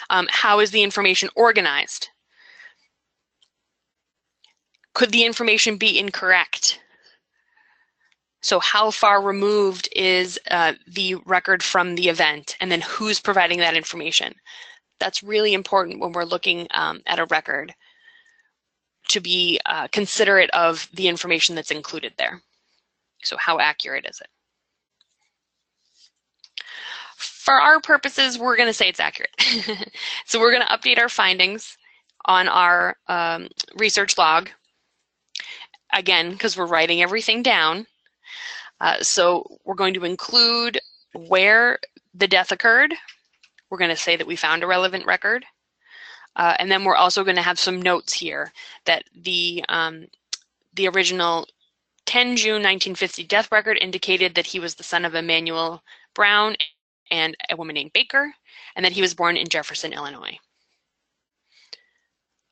Um, how is the information organized? Could the information be incorrect? So how far removed is uh, the record from the event and then who's providing that information? That's really important when we're looking um, at a record to be uh, considerate of the information that's included there. So how accurate is it? For our purposes, we're going to say it's accurate. so we're going to update our findings on our um, research log. Again, because we're writing everything down. Uh, so we're going to include where the death occurred. We're going to say that we found a relevant record. Uh, and then we're also going to have some notes here that the um, the original 10 June 1950 death record indicated that he was the son of Emmanuel Brown and a woman named Baker, and that he was born in Jefferson, Illinois.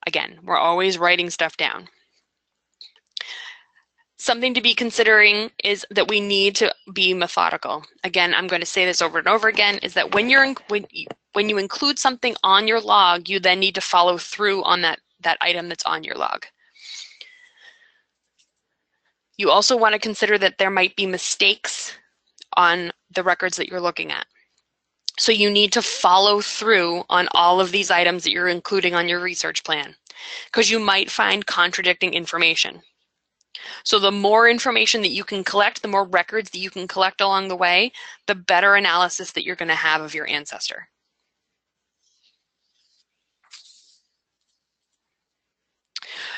Again, we're always writing stuff down. Something to be considering is that we need to be methodical. Again, I'm going to say this over and over again, is that when you're in, when you, when you include something on your log, you then need to follow through on that, that item that's on your log. You also want to consider that there might be mistakes on the records that you're looking at. So you need to follow through on all of these items that you're including on your research plan because you might find contradicting information. So the more information that you can collect, the more records that you can collect along the way, the better analysis that you're going to have of your ancestor.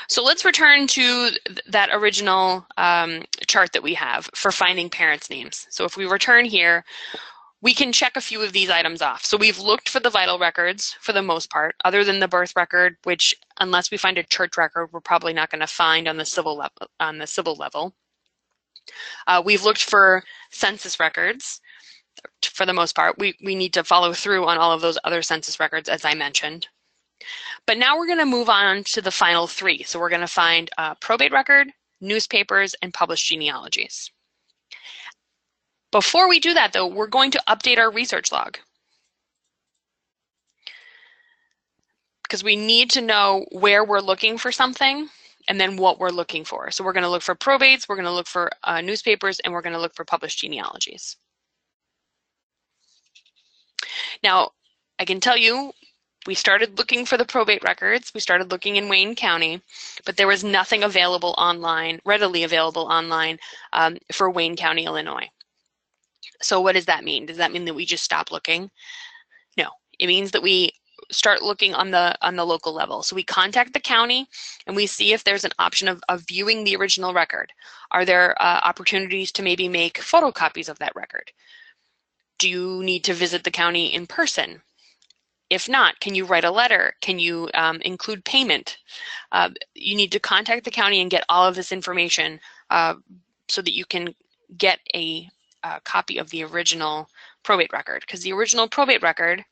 So let's return to that original um, chart that we have for finding parents' names. So if we return here, we can check a few of these items off. So we've looked for the vital records for the most part, other than the birth record, which unless we find a church record, we're probably not going to find on the civil level. On the civil level, uh, we've looked for census records. For the most part, we we need to follow through on all of those other census records, as I mentioned. But now we're going to move on to the final three. So we're going to find a probate record, newspapers, and published genealogies. Before we do that, though, we're going to update our research log. Because we need to know where we're looking for something and then what we're looking for. So we're going to look for probates, we're going to look for uh, newspapers, and we're going to look for published genealogies. Now, I can tell you, we started looking for the probate records. We started looking in Wayne County, but there was nothing available online, readily available online um, for Wayne County, Illinois. So what does that mean? Does that mean that we just stop looking? No, it means that we start looking on the on the local level. So we contact the county and we see if there's an option of, of viewing the original record. Are there uh, opportunities to maybe make photocopies of that record? Do you need to visit the county in person? If not, can you write a letter? Can you um, include payment? Uh, you need to contact the county and get all of this information uh, so that you can get a a copy of the original probate record because the original probate record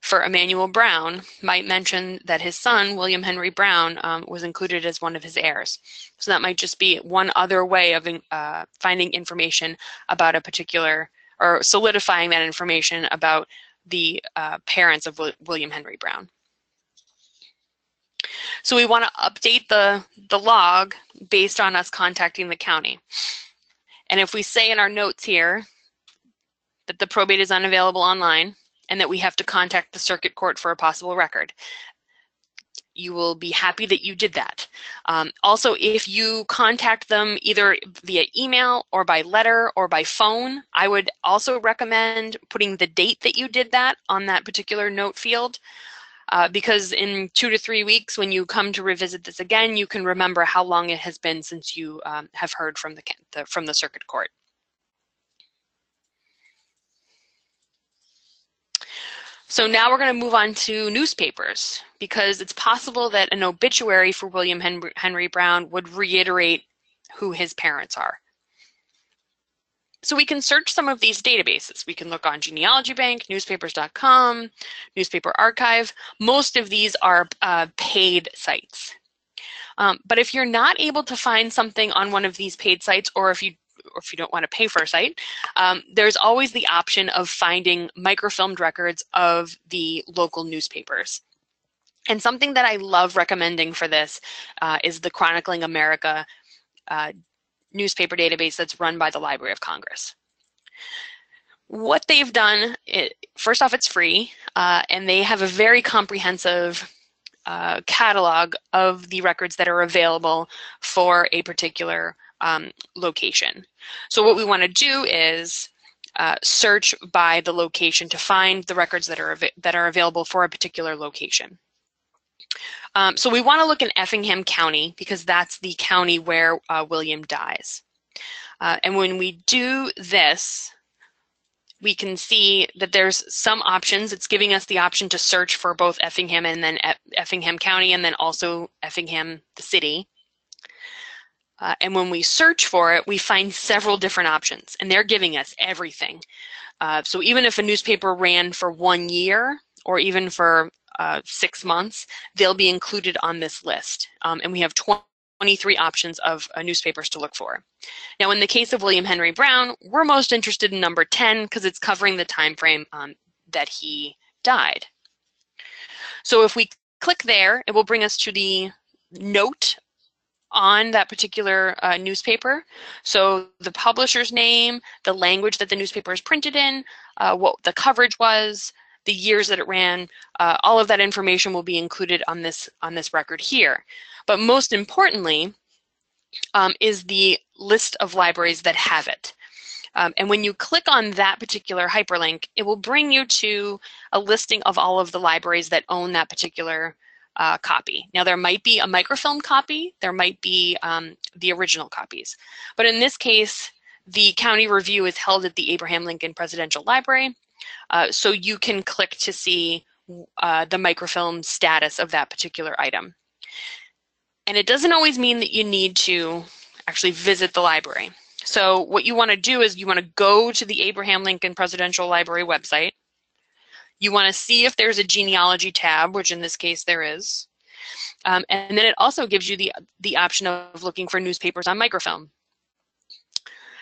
for Emmanuel Brown might mention that his son, William Henry Brown, um, was included as one of his heirs. So that might just be one other way of uh, finding information about a particular, or solidifying that information about the uh, parents of William Henry Brown. So we want to update the, the log based on us contacting the county. And if we say in our notes here that the probate is unavailable online and that we have to contact the circuit court for a possible record, you will be happy that you did that. Um, also, if you contact them either via email or by letter or by phone, I would also recommend putting the date that you did that on that particular note field uh, because in two to three weeks, when you come to revisit this again, you can remember how long it has been since you um, have heard from the, the, from the circuit court. So now we're going to move on to newspapers because it's possible that an obituary for William Henry, Henry Brown would reiterate who his parents are. So we can search some of these databases. We can look on Genealogy Bank, newspapers.com, Newspaper Archive. Most of these are uh, paid sites. Um, but if you're not able to find something on one of these paid sites, or if you or if you don't want to pay for a site, um, there's always the option of finding microfilmed records of the local newspapers. And something that I love recommending for this uh, is the Chronicling America uh, newspaper database that's run by the Library of Congress. What they've done, it, first off, it's free, uh, and they have a very comprehensive uh, catalog of the records that are available for a particular um, location. So what we want to do is uh, search by the location to find the records that are that are available for a particular location. Um, so we want to look in Effingham County because that's the county where uh, William dies. Uh, and when we do this, we can see that there's some options. It's giving us the option to search for both Effingham and then Effingham County and then also Effingham, the city. Uh, and when we search for it, we find several different options, and they're giving us everything. Uh, so even if a newspaper ran for one year or even for uh, six months, they'll be included on this list. Um, and we have 23 options of uh, newspapers to look for. Now, in the case of William Henry Brown, we're most interested in number 10 because it's covering the time frame um, that he died. So if we click there, it will bring us to the note on that particular uh, newspaper. So the publisher's name, the language that the newspaper is printed in, uh, what the coverage was, the years that it ran, uh, all of that information will be included on this on this record here. But most importantly um, is the list of libraries that have it. Um, and when you click on that particular hyperlink, it will bring you to a listing of all of the libraries that own that particular uh, copy. Now, there might be a microfilm copy, there might be um, the original copies. But in this case, the county review is held at the Abraham Lincoln Presidential Library. Uh, so you can click to see uh, the microfilm status of that particular item. And it doesn't always mean that you need to actually visit the library. So what you want to do is you want to go to the Abraham Lincoln Presidential Library website. You want to see if there's a genealogy tab, which in this case there is. Um, and then it also gives you the, the option of looking for newspapers on microfilm.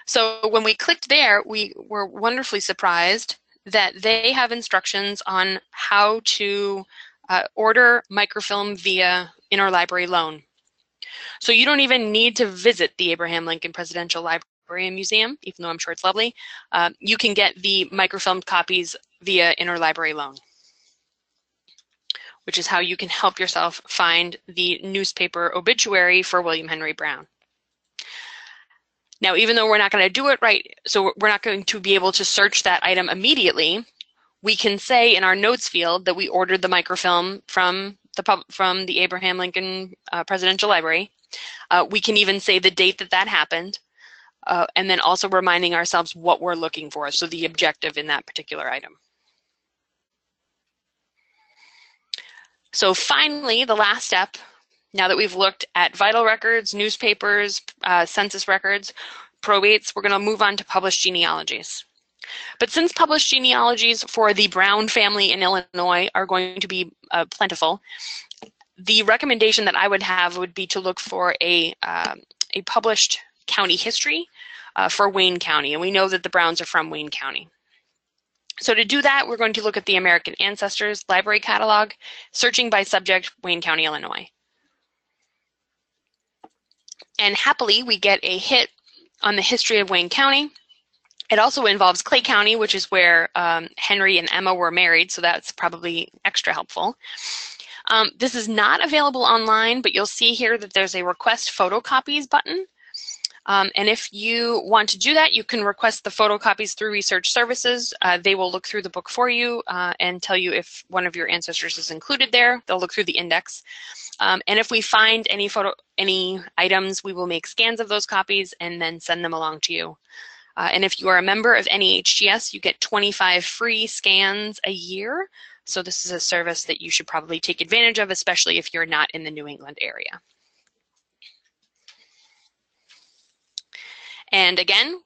So when we clicked there, we were wonderfully surprised that they have instructions on how to uh, order microfilm via interlibrary loan. So you don't even need to visit the Abraham Lincoln Presidential Library and Museum, even though I'm sure it's lovely. Uh, you can get the microfilmed copies via interlibrary loan, which is how you can help yourself find the newspaper obituary for William Henry Brown. Now, even though we're not going to do it right, so we're not going to be able to search that item immediately, we can say in our notes field that we ordered the microfilm from the from the Abraham Lincoln uh, Presidential Library. Uh, we can even say the date that that happened, uh, and then also reminding ourselves what we're looking for, so the objective in that particular item. So finally, the last step now that we've looked at vital records, newspapers, uh, census records, probates, we're going to move on to published genealogies. But since published genealogies for the Brown family in Illinois are going to be uh, plentiful, the recommendation that I would have would be to look for a, uh, a published county history uh, for Wayne County. And we know that the Browns are from Wayne County. So to do that, we're going to look at the American Ancestors Library Catalog, searching by subject, Wayne County, Illinois. And happily, we get a hit on the history of Wayne County. It also involves Clay County, which is where um, Henry and Emma were married, so that's probably extra helpful. Um, this is not available online, but you'll see here that there's a request photocopies button. Um, and if you want to do that, you can request the photocopies through Research Services. Uh, they will look through the book for you uh, and tell you if one of your ancestors is included there. They'll look through the index. Um, and if we find any photo, any items, we will make scans of those copies and then send them along to you. Uh, and if you are a member of NEHGS, you get 25 free scans a year. So this is a service that you should probably take advantage of, especially if you're not in the New England area. And again,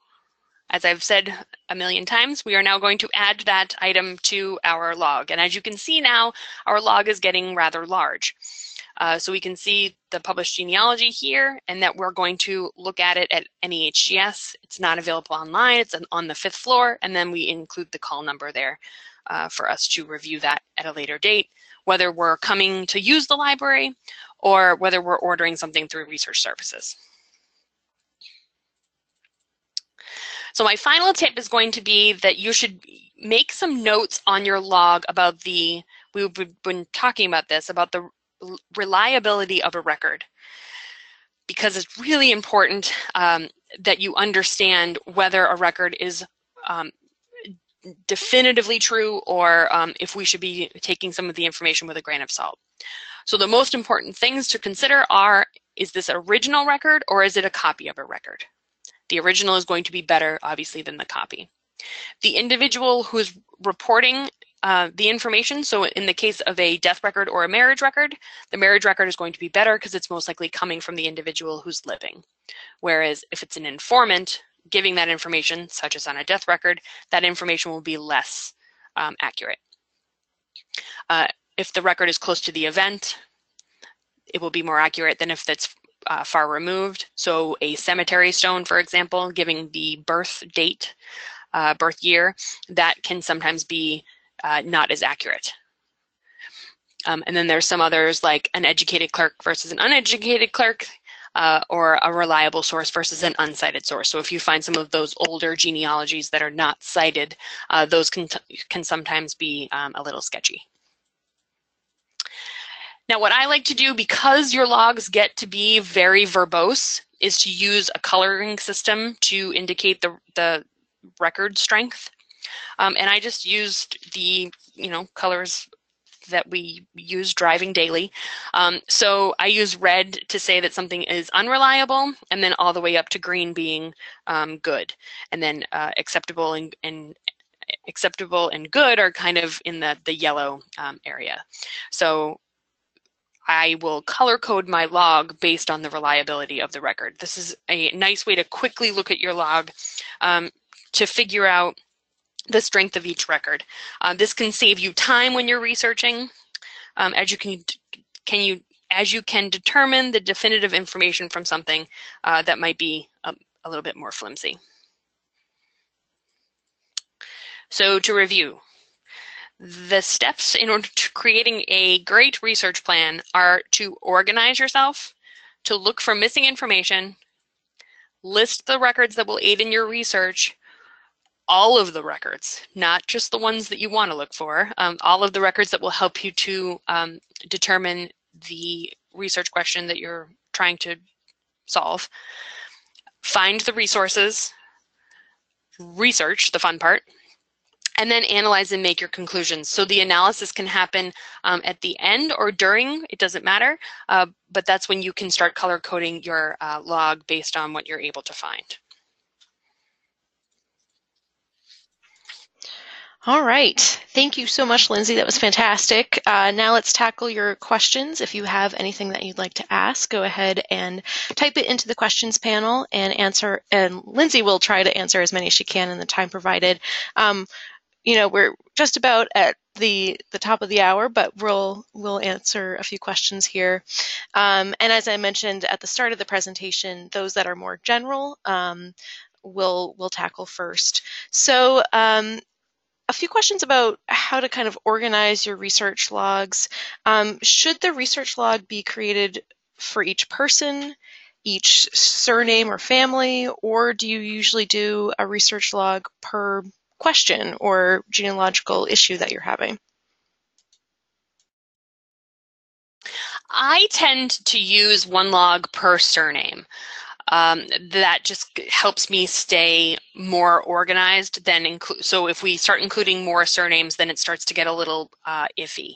as I've said a million times, we are now going to add that item to our log. And as you can see now, our log is getting rather large. Uh, so we can see the published genealogy here and that we're going to look at it at NEHGS. It's not available online, it's on the fifth floor, and then we include the call number there uh, for us to review that at a later date, whether we're coming to use the library or whether we're ordering something through research services. So my final tip is going to be that you should make some notes on your log about the, we've been talking about this, about the reliability of a record because it's really important um, that you understand whether a record is um, definitively true or um, if we should be taking some of the information with a grain of salt. So the most important things to consider are, is this original record or is it a copy of a record? The original is going to be better, obviously, than the copy. The individual who's reporting uh, the information. So in the case of a death record or a marriage record, the marriage record is going to be better because it's most likely coming from the individual who's living. Whereas if it's an informant giving that information, such as on a death record, that information will be less um, accurate. Uh, if the record is close to the event, it will be more accurate than if that's uh, far removed. So a cemetery stone, for example, giving the birth date, uh, birth year, that can sometimes be uh, not as accurate. Um, and then there's some others like an educated clerk versus an uneducated clerk, uh, or a reliable source versus an uncited source. So if you find some of those older genealogies that are not cited, uh, those can, can sometimes be um, a little sketchy. Now what I like to do, because your logs get to be very verbose, is to use a coloring system to indicate the, the record strength. Um, and I just used the, you know, colors that we use driving daily. Um, so I use red to say that something is unreliable, and then all the way up to green being um, good, and then uh, acceptable and, and acceptable and good are kind of in the the yellow um, area. So I will color code my log based on the reliability of the record. This is a nice way to quickly look at your log um, to figure out the strength of each record. Uh, this can save you time when you're researching, um, as you can can you as you can determine the definitive information from something uh, that might be a, a little bit more flimsy. So to review, the steps in order to creating a great research plan are to organize yourself, to look for missing information, list the records that will aid in your research, all of the records, not just the ones that you want to look for, um, all of the records that will help you to um, determine the research question that you're trying to solve. Find the resources, research, the fun part, and then analyze and make your conclusions. So the analysis can happen um, at the end or during, it doesn't matter, uh, but that's when you can start color coding your uh, log based on what you're able to find. All right. Thank you so much, Lindsay. That was fantastic. Uh, now let's tackle your questions. If you have anything that you'd like to ask, go ahead and type it into the questions panel and answer. And Lindsay will try to answer as many as she can in the time provided. Um, you know, we're just about at the the top of the hour, but we'll we'll answer a few questions here. Um, and as I mentioned at the start of the presentation, those that are more general, um, we'll we'll tackle first. So um, a few questions about how to kind of organize your research logs. Um, should the research log be created for each person, each surname or family, or do you usually do a research log per question or genealogical issue that you're having? I tend to use one log per surname um, that just helps me stay more organized than include. So if we start including more surnames, then it starts to get a little uh, iffy.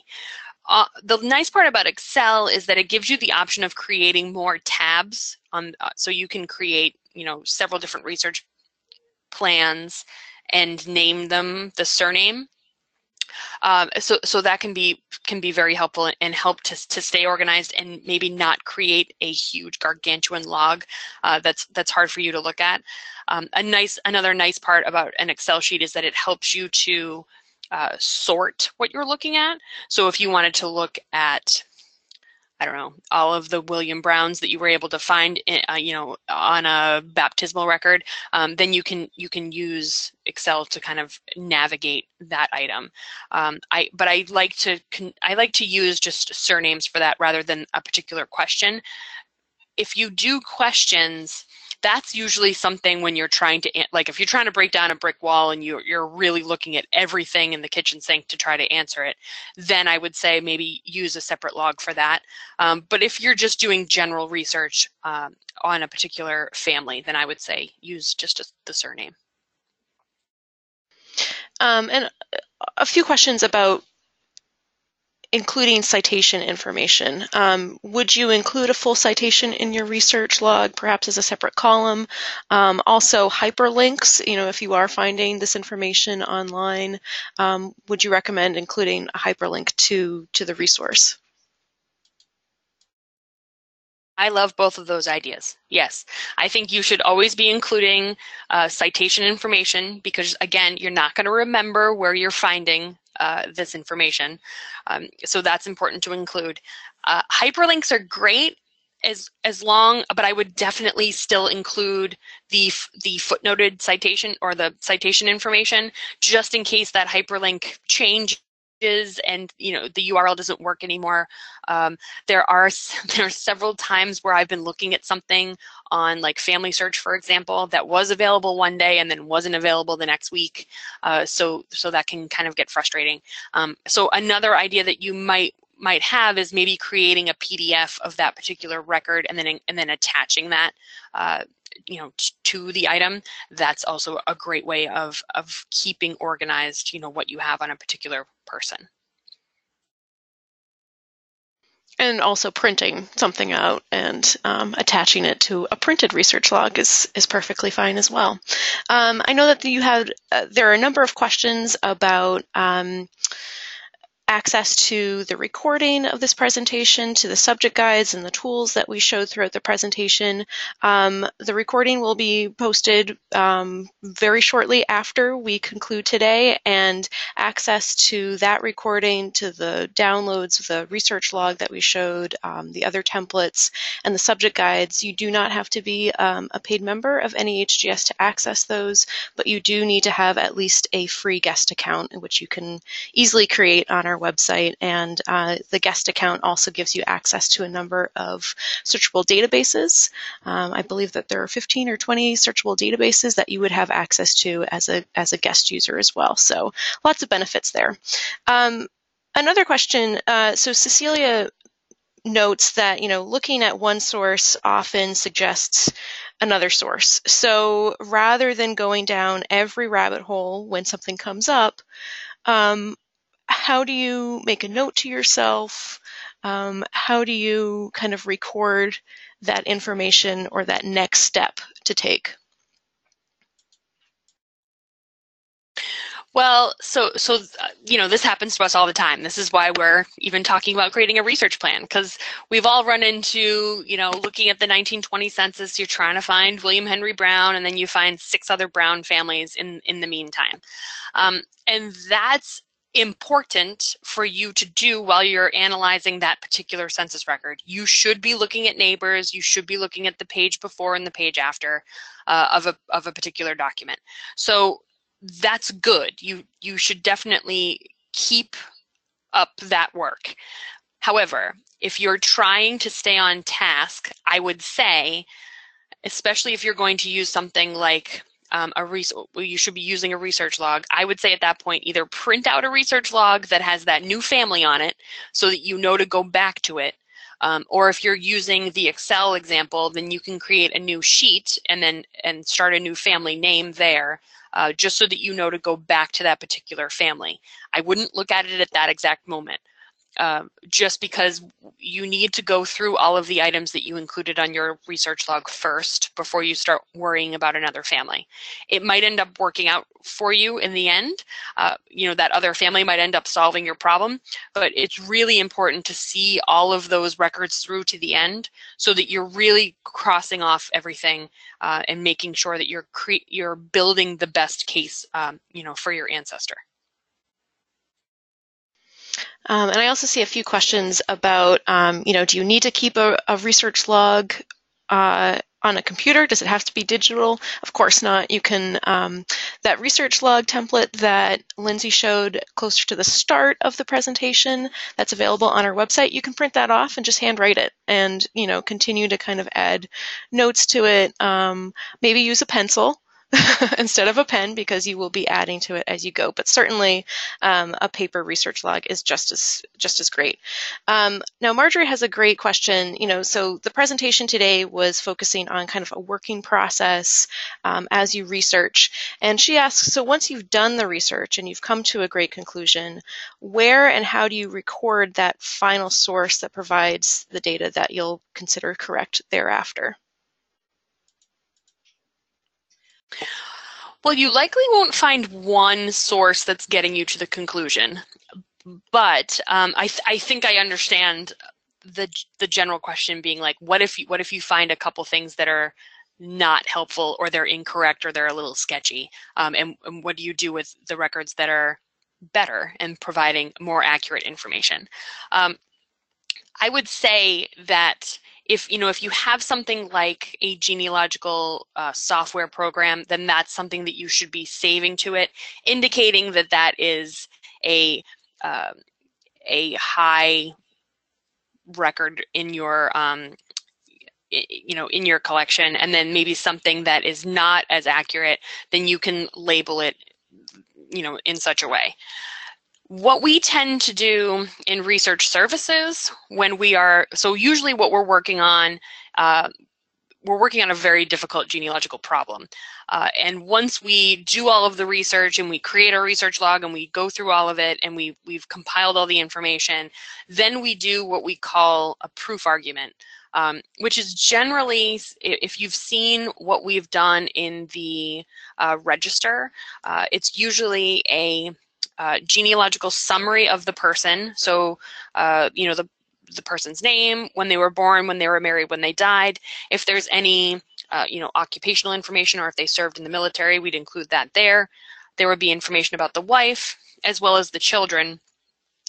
Uh, the nice part about Excel is that it gives you the option of creating more tabs on, uh, so you can create, you know, several different research plans and name them the surname. Um, so so that can be can be very helpful and help to, to stay organized and maybe not create a huge gargantuan log uh, that's that's hard for you to look at. Um, a nice another nice part about an Excel sheet is that it helps you to uh, sort what you're looking at. So if you wanted to look at I don't know, all of the William Browns that you were able to find, in, uh, you know, on a baptismal record, um, then you can you can use Excel to kind of navigate that item. Um, I but I like to I like to use just surnames for that rather than a particular question. If you do questions, that's usually something when you're trying to like if you're trying to break down a brick wall and you're, you're really looking at everything in the kitchen sink to try to answer it then i would say maybe use a separate log for that. Um, but if you're just doing general research um, on a particular family then i would say use just a, the surname. Um, and a few questions about including citation information. Um, would you include a full citation in your research log, perhaps as a separate column? Um, also, hyperlinks, you know, if you are finding this information online, um, would you recommend including a hyperlink to, to the resource? I love both of those ideas. Yes, I think you should always be including uh, citation information because, again, you're not going to remember where you're finding uh, this information. Um, so that's important to include. Uh, hyperlinks are great as as long, but I would definitely still include the the footnoted citation or the citation information just in case that hyperlink change and you know the URL doesn't work anymore. Um, there are there are several times where I've been looking at something on like Family Search, for example, that was available one day and then wasn't available the next week. Uh, so so that can kind of get frustrating. Um, so another idea that you might might have is maybe creating a PDF of that particular record and then and then attaching that uh, you know to the item that's also a great way of of keeping organized you know what you have on a particular person and also printing something out and um, attaching it to a printed research log is is perfectly fine as well. Um, I know that you had uh, there are a number of questions about um, access to the recording of this presentation, to the subject guides and the tools that we showed throughout the presentation. Um, the recording will be posted um, very shortly after we conclude today and access to that recording, to the downloads, the research log that we showed, um, the other templates, and the subject guides. You do not have to be um, a paid member of NEHGS to access those, but you do need to have at least a free guest account, which you can easily create on our our website. And uh, the guest account also gives you access to a number of searchable databases. Um, I believe that there are 15 or 20 searchable databases that you would have access to as a, as a guest user as well. So lots of benefits there. Um, another question, uh, so Cecilia notes that you know looking at one source often suggests another source. So rather than going down every rabbit hole when something comes up, um, how do you make a note to yourself? Um, how do you kind of record that information or that next step to take? Well, so so uh, you know this happens to us all the time. This is why we're even talking about creating a research plan because we've all run into you know looking at the 1920 census. You're trying to find William Henry Brown, and then you find six other Brown families in in the meantime, um, and that's important for you to do while you're analyzing that particular census record. You should be looking at neighbors, you should be looking at the page before and the page after uh, of, a, of a particular document. So that's good. You, you should definitely keep up that work. However, if you're trying to stay on task, I would say, especially if you're going to use something like um, a res- you should be using a research log. I would say at that point, either print out a research log that has that new family on it so that you know to go back to it. Um, or if you're using the Excel example, then you can create a new sheet and then and start a new family name there, uh, just so that you know to go back to that particular family. I wouldn't look at it at that exact moment. Uh, just because you need to go through all of the items that you included on your research log first before you start worrying about another family. It might end up working out for you in the end. Uh, you know, that other family might end up solving your problem, but it's really important to see all of those records through to the end so that you're really crossing off everything uh, and making sure that you're you're building the best case, um, you know, for your ancestor. Um, and I also see a few questions about, um, you know, do you need to keep a, a research log uh, on a computer? Does it have to be digital? Of course not. You can, um, that research log template that Lindsay showed closer to the start of the presentation that's available on our website, you can print that off and just handwrite it and, you know, continue to kind of add notes to it. Um, maybe use a pencil instead of a pen because you will be adding to it as you go. But certainly, um, a paper research log is just as just as great. Um, now, Marjorie has a great question. You know, so the presentation today was focusing on kind of a working process um, as you research, and she asks, so once you've done the research and you've come to a great conclusion, where and how do you record that final source that provides the data that you'll consider correct thereafter? Well, you likely won't find one source that's getting you to the conclusion, but um, I, th- I think I understand the the general question being like, what if you, what if you find a couple things that are not helpful or they're incorrect or they're a little sketchy, um, and, and what do you do with the records that are better and providing more accurate information? Um, I would say that if you know if you have something like a genealogical uh, software program then that's something that you should be saving to it indicating that that is a uh, a high record in your um, you know in your collection and then maybe something that is not as accurate then you can label it you know in such a way what we tend to do in research services when we are, so usually what we're working on, uh, we're working on a very difficult genealogical problem. Uh, and once we do all of the research and we create our research log and we go through all of it and we, we've compiled all the information, then we do what we call a proof argument. Um, which is generally, if you've seen what we've done in the uh, register, uh, it's usually a uh, genealogical summary of the person. So, uh, you know, the the person's name, when they were born, when they were married, when they died. If there's any, uh, you know, occupational information or if they served in the military, we'd include that there. There would be information about the wife as well as the children.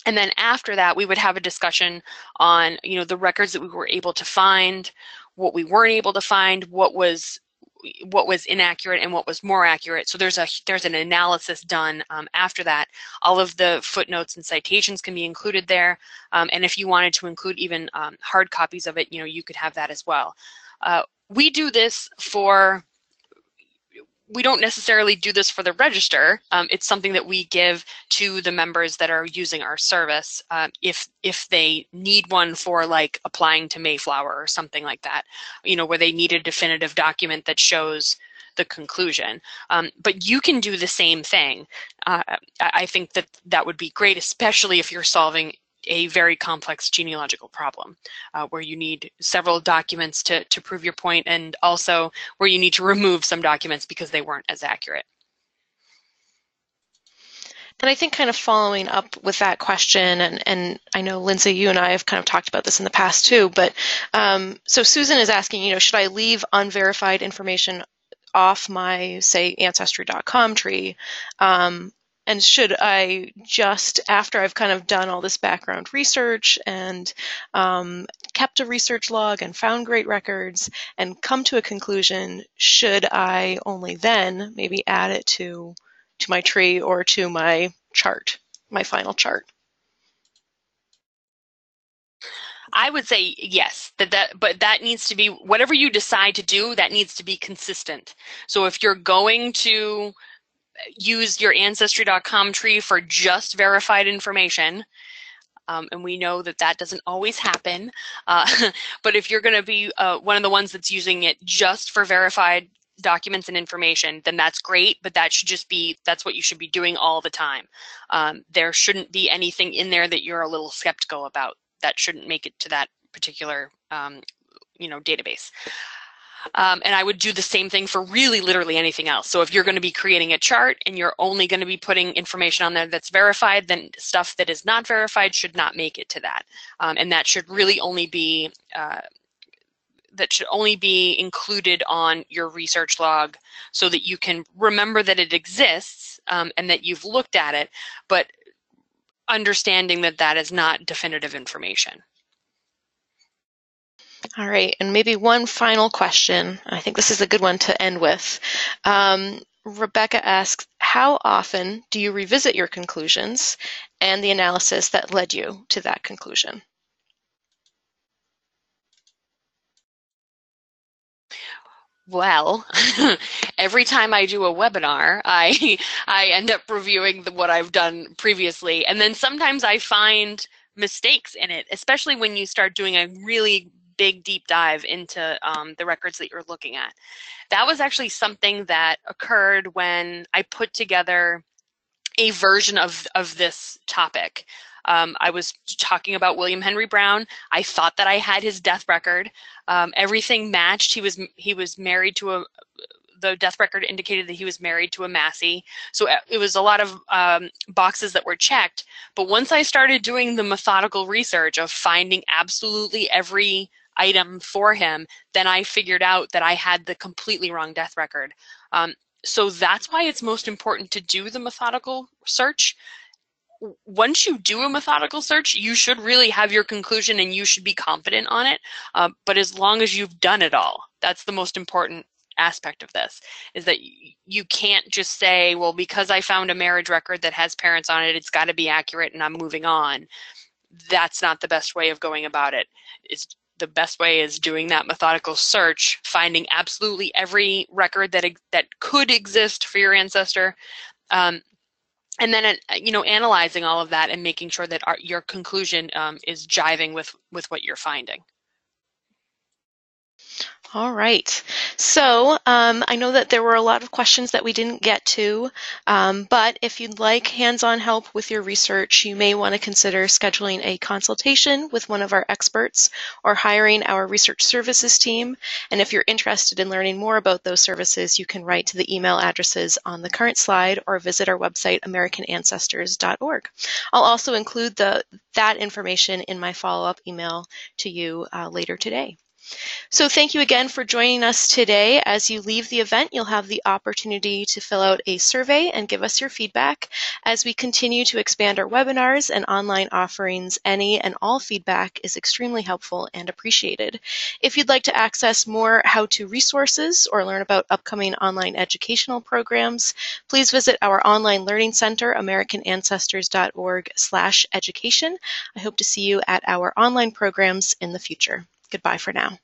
And then after that, we would have a discussion on, you know, the records that we were able to find, what we weren't able to find, what was what was inaccurate and what was more accurate. So there's a there's an analysis done um, after that. All of the footnotes and citations can be included there. Um, and if you wanted to include even um, hard copies of it, you know, you could have that as well. Uh, we do this for we don't necessarily do this for the register. Um, it's something that we give to the members that are using our service um, if if they need one for like applying to Mayflower or something like that, you know, where they need a definitive document that shows the conclusion. Um, but you can do the same thing. Uh, I think that that would be great, especially if you're solving a very complex genealogical problem uh, where you need several documents to, to prove your point and also where you need to remove some documents because they weren't as accurate. And I think kind of following up with that question, and, and I know Lindsay, you and I have kind of talked about this in the past too, but um, so Susan is asking, you know, should I leave unverified information off my, say, Ancestry.com tree? Um, and should I just, after I've kind of done all this background research and um, kept a research log and found great records and come to a conclusion, should I only then maybe add it to, to my tree or to my chart, my final chart? I would say yes, that that but that needs to be whatever you decide to do, that needs to be consistent. So if you're going to use your ancestry.com tree for just verified information. Um, and we know that that doesn't always happen. Uh, but if you're going to be uh, one of the ones that's using it just for verified documents and information, then that's great, but that should just be, that's what you should be doing all the time. Um, there shouldn't be anything in there that you're a little skeptical about. That shouldn't make it to that particular, um, you know, database. Um, and I would do the same thing for really literally anything else. So if you're going to be creating a chart and you're only going to be putting information on there that's verified, then stuff that is not verified should not make it to that. Um, and that should really only be uh, that should only be included on your research log so that you can remember that it exists um, and that you've looked at it, but understanding that that is not definitive information. All right, and maybe one final question. I think this is a good one to end with. Um, Rebecca asks, how often do you revisit your conclusions and the analysis that led you to that conclusion? well, every time I do a webinar, I I end up reviewing the, what I've done previously, and then sometimes I find mistakes in it, especially when you start doing a really big deep dive into um, the records that you're looking at. That was actually something that occurred when I put together a version of of this topic. Um, I was talking about William Henry Brown. I thought that I had his death record. Um, everything matched. He was he was married to a the death record indicated that he was married to a Massey. So uh, it was a lot of um, boxes that were checked. But once I started doing the methodical research of finding absolutely every item for him, then I figured out that I had the completely wrong death record. Um, so that's why it's most important to do the methodical search once you do a methodical search, you should really have your conclusion and you should be confident on it. Uh, but as long as you've done it all, that's the most important aspect of this is that you can't just say, well, because I found a marriage record that has parents on it, it's got to be accurate and I'm moving on. That's not the best way of going about it. It's the best way is doing that methodical search, finding absolutely every record that that could exist for your ancestor, um, and then uh, you know analyzing all of that and making sure that our, your conclusion um, is jiving with with what you're finding all right. So um, I know that there were a lot of questions that we didn't get to, um, but if you'd like hands-on help with your research, you may want to consider scheduling a consultation with one of our experts or hiring our research services team. And if you're interested in learning more about those services, you can write to the email addresses on the current slide or visit our website, americanancestors.org. I'll also include the, that information in my follow-up email to you uh, later today. So thank you again for joining us today. As you leave the event, you'll have the opportunity to fill out a survey and give us your feedback. As we continue to expand our webinars and online offerings, any and all feedback is extremely helpful and appreciated. If you'd like to access more how-to resources or learn about upcoming online educational programs, please visit our online learning center, americanancestors.org slash education. I hope to see you at our online programs in the future. Goodbye for now.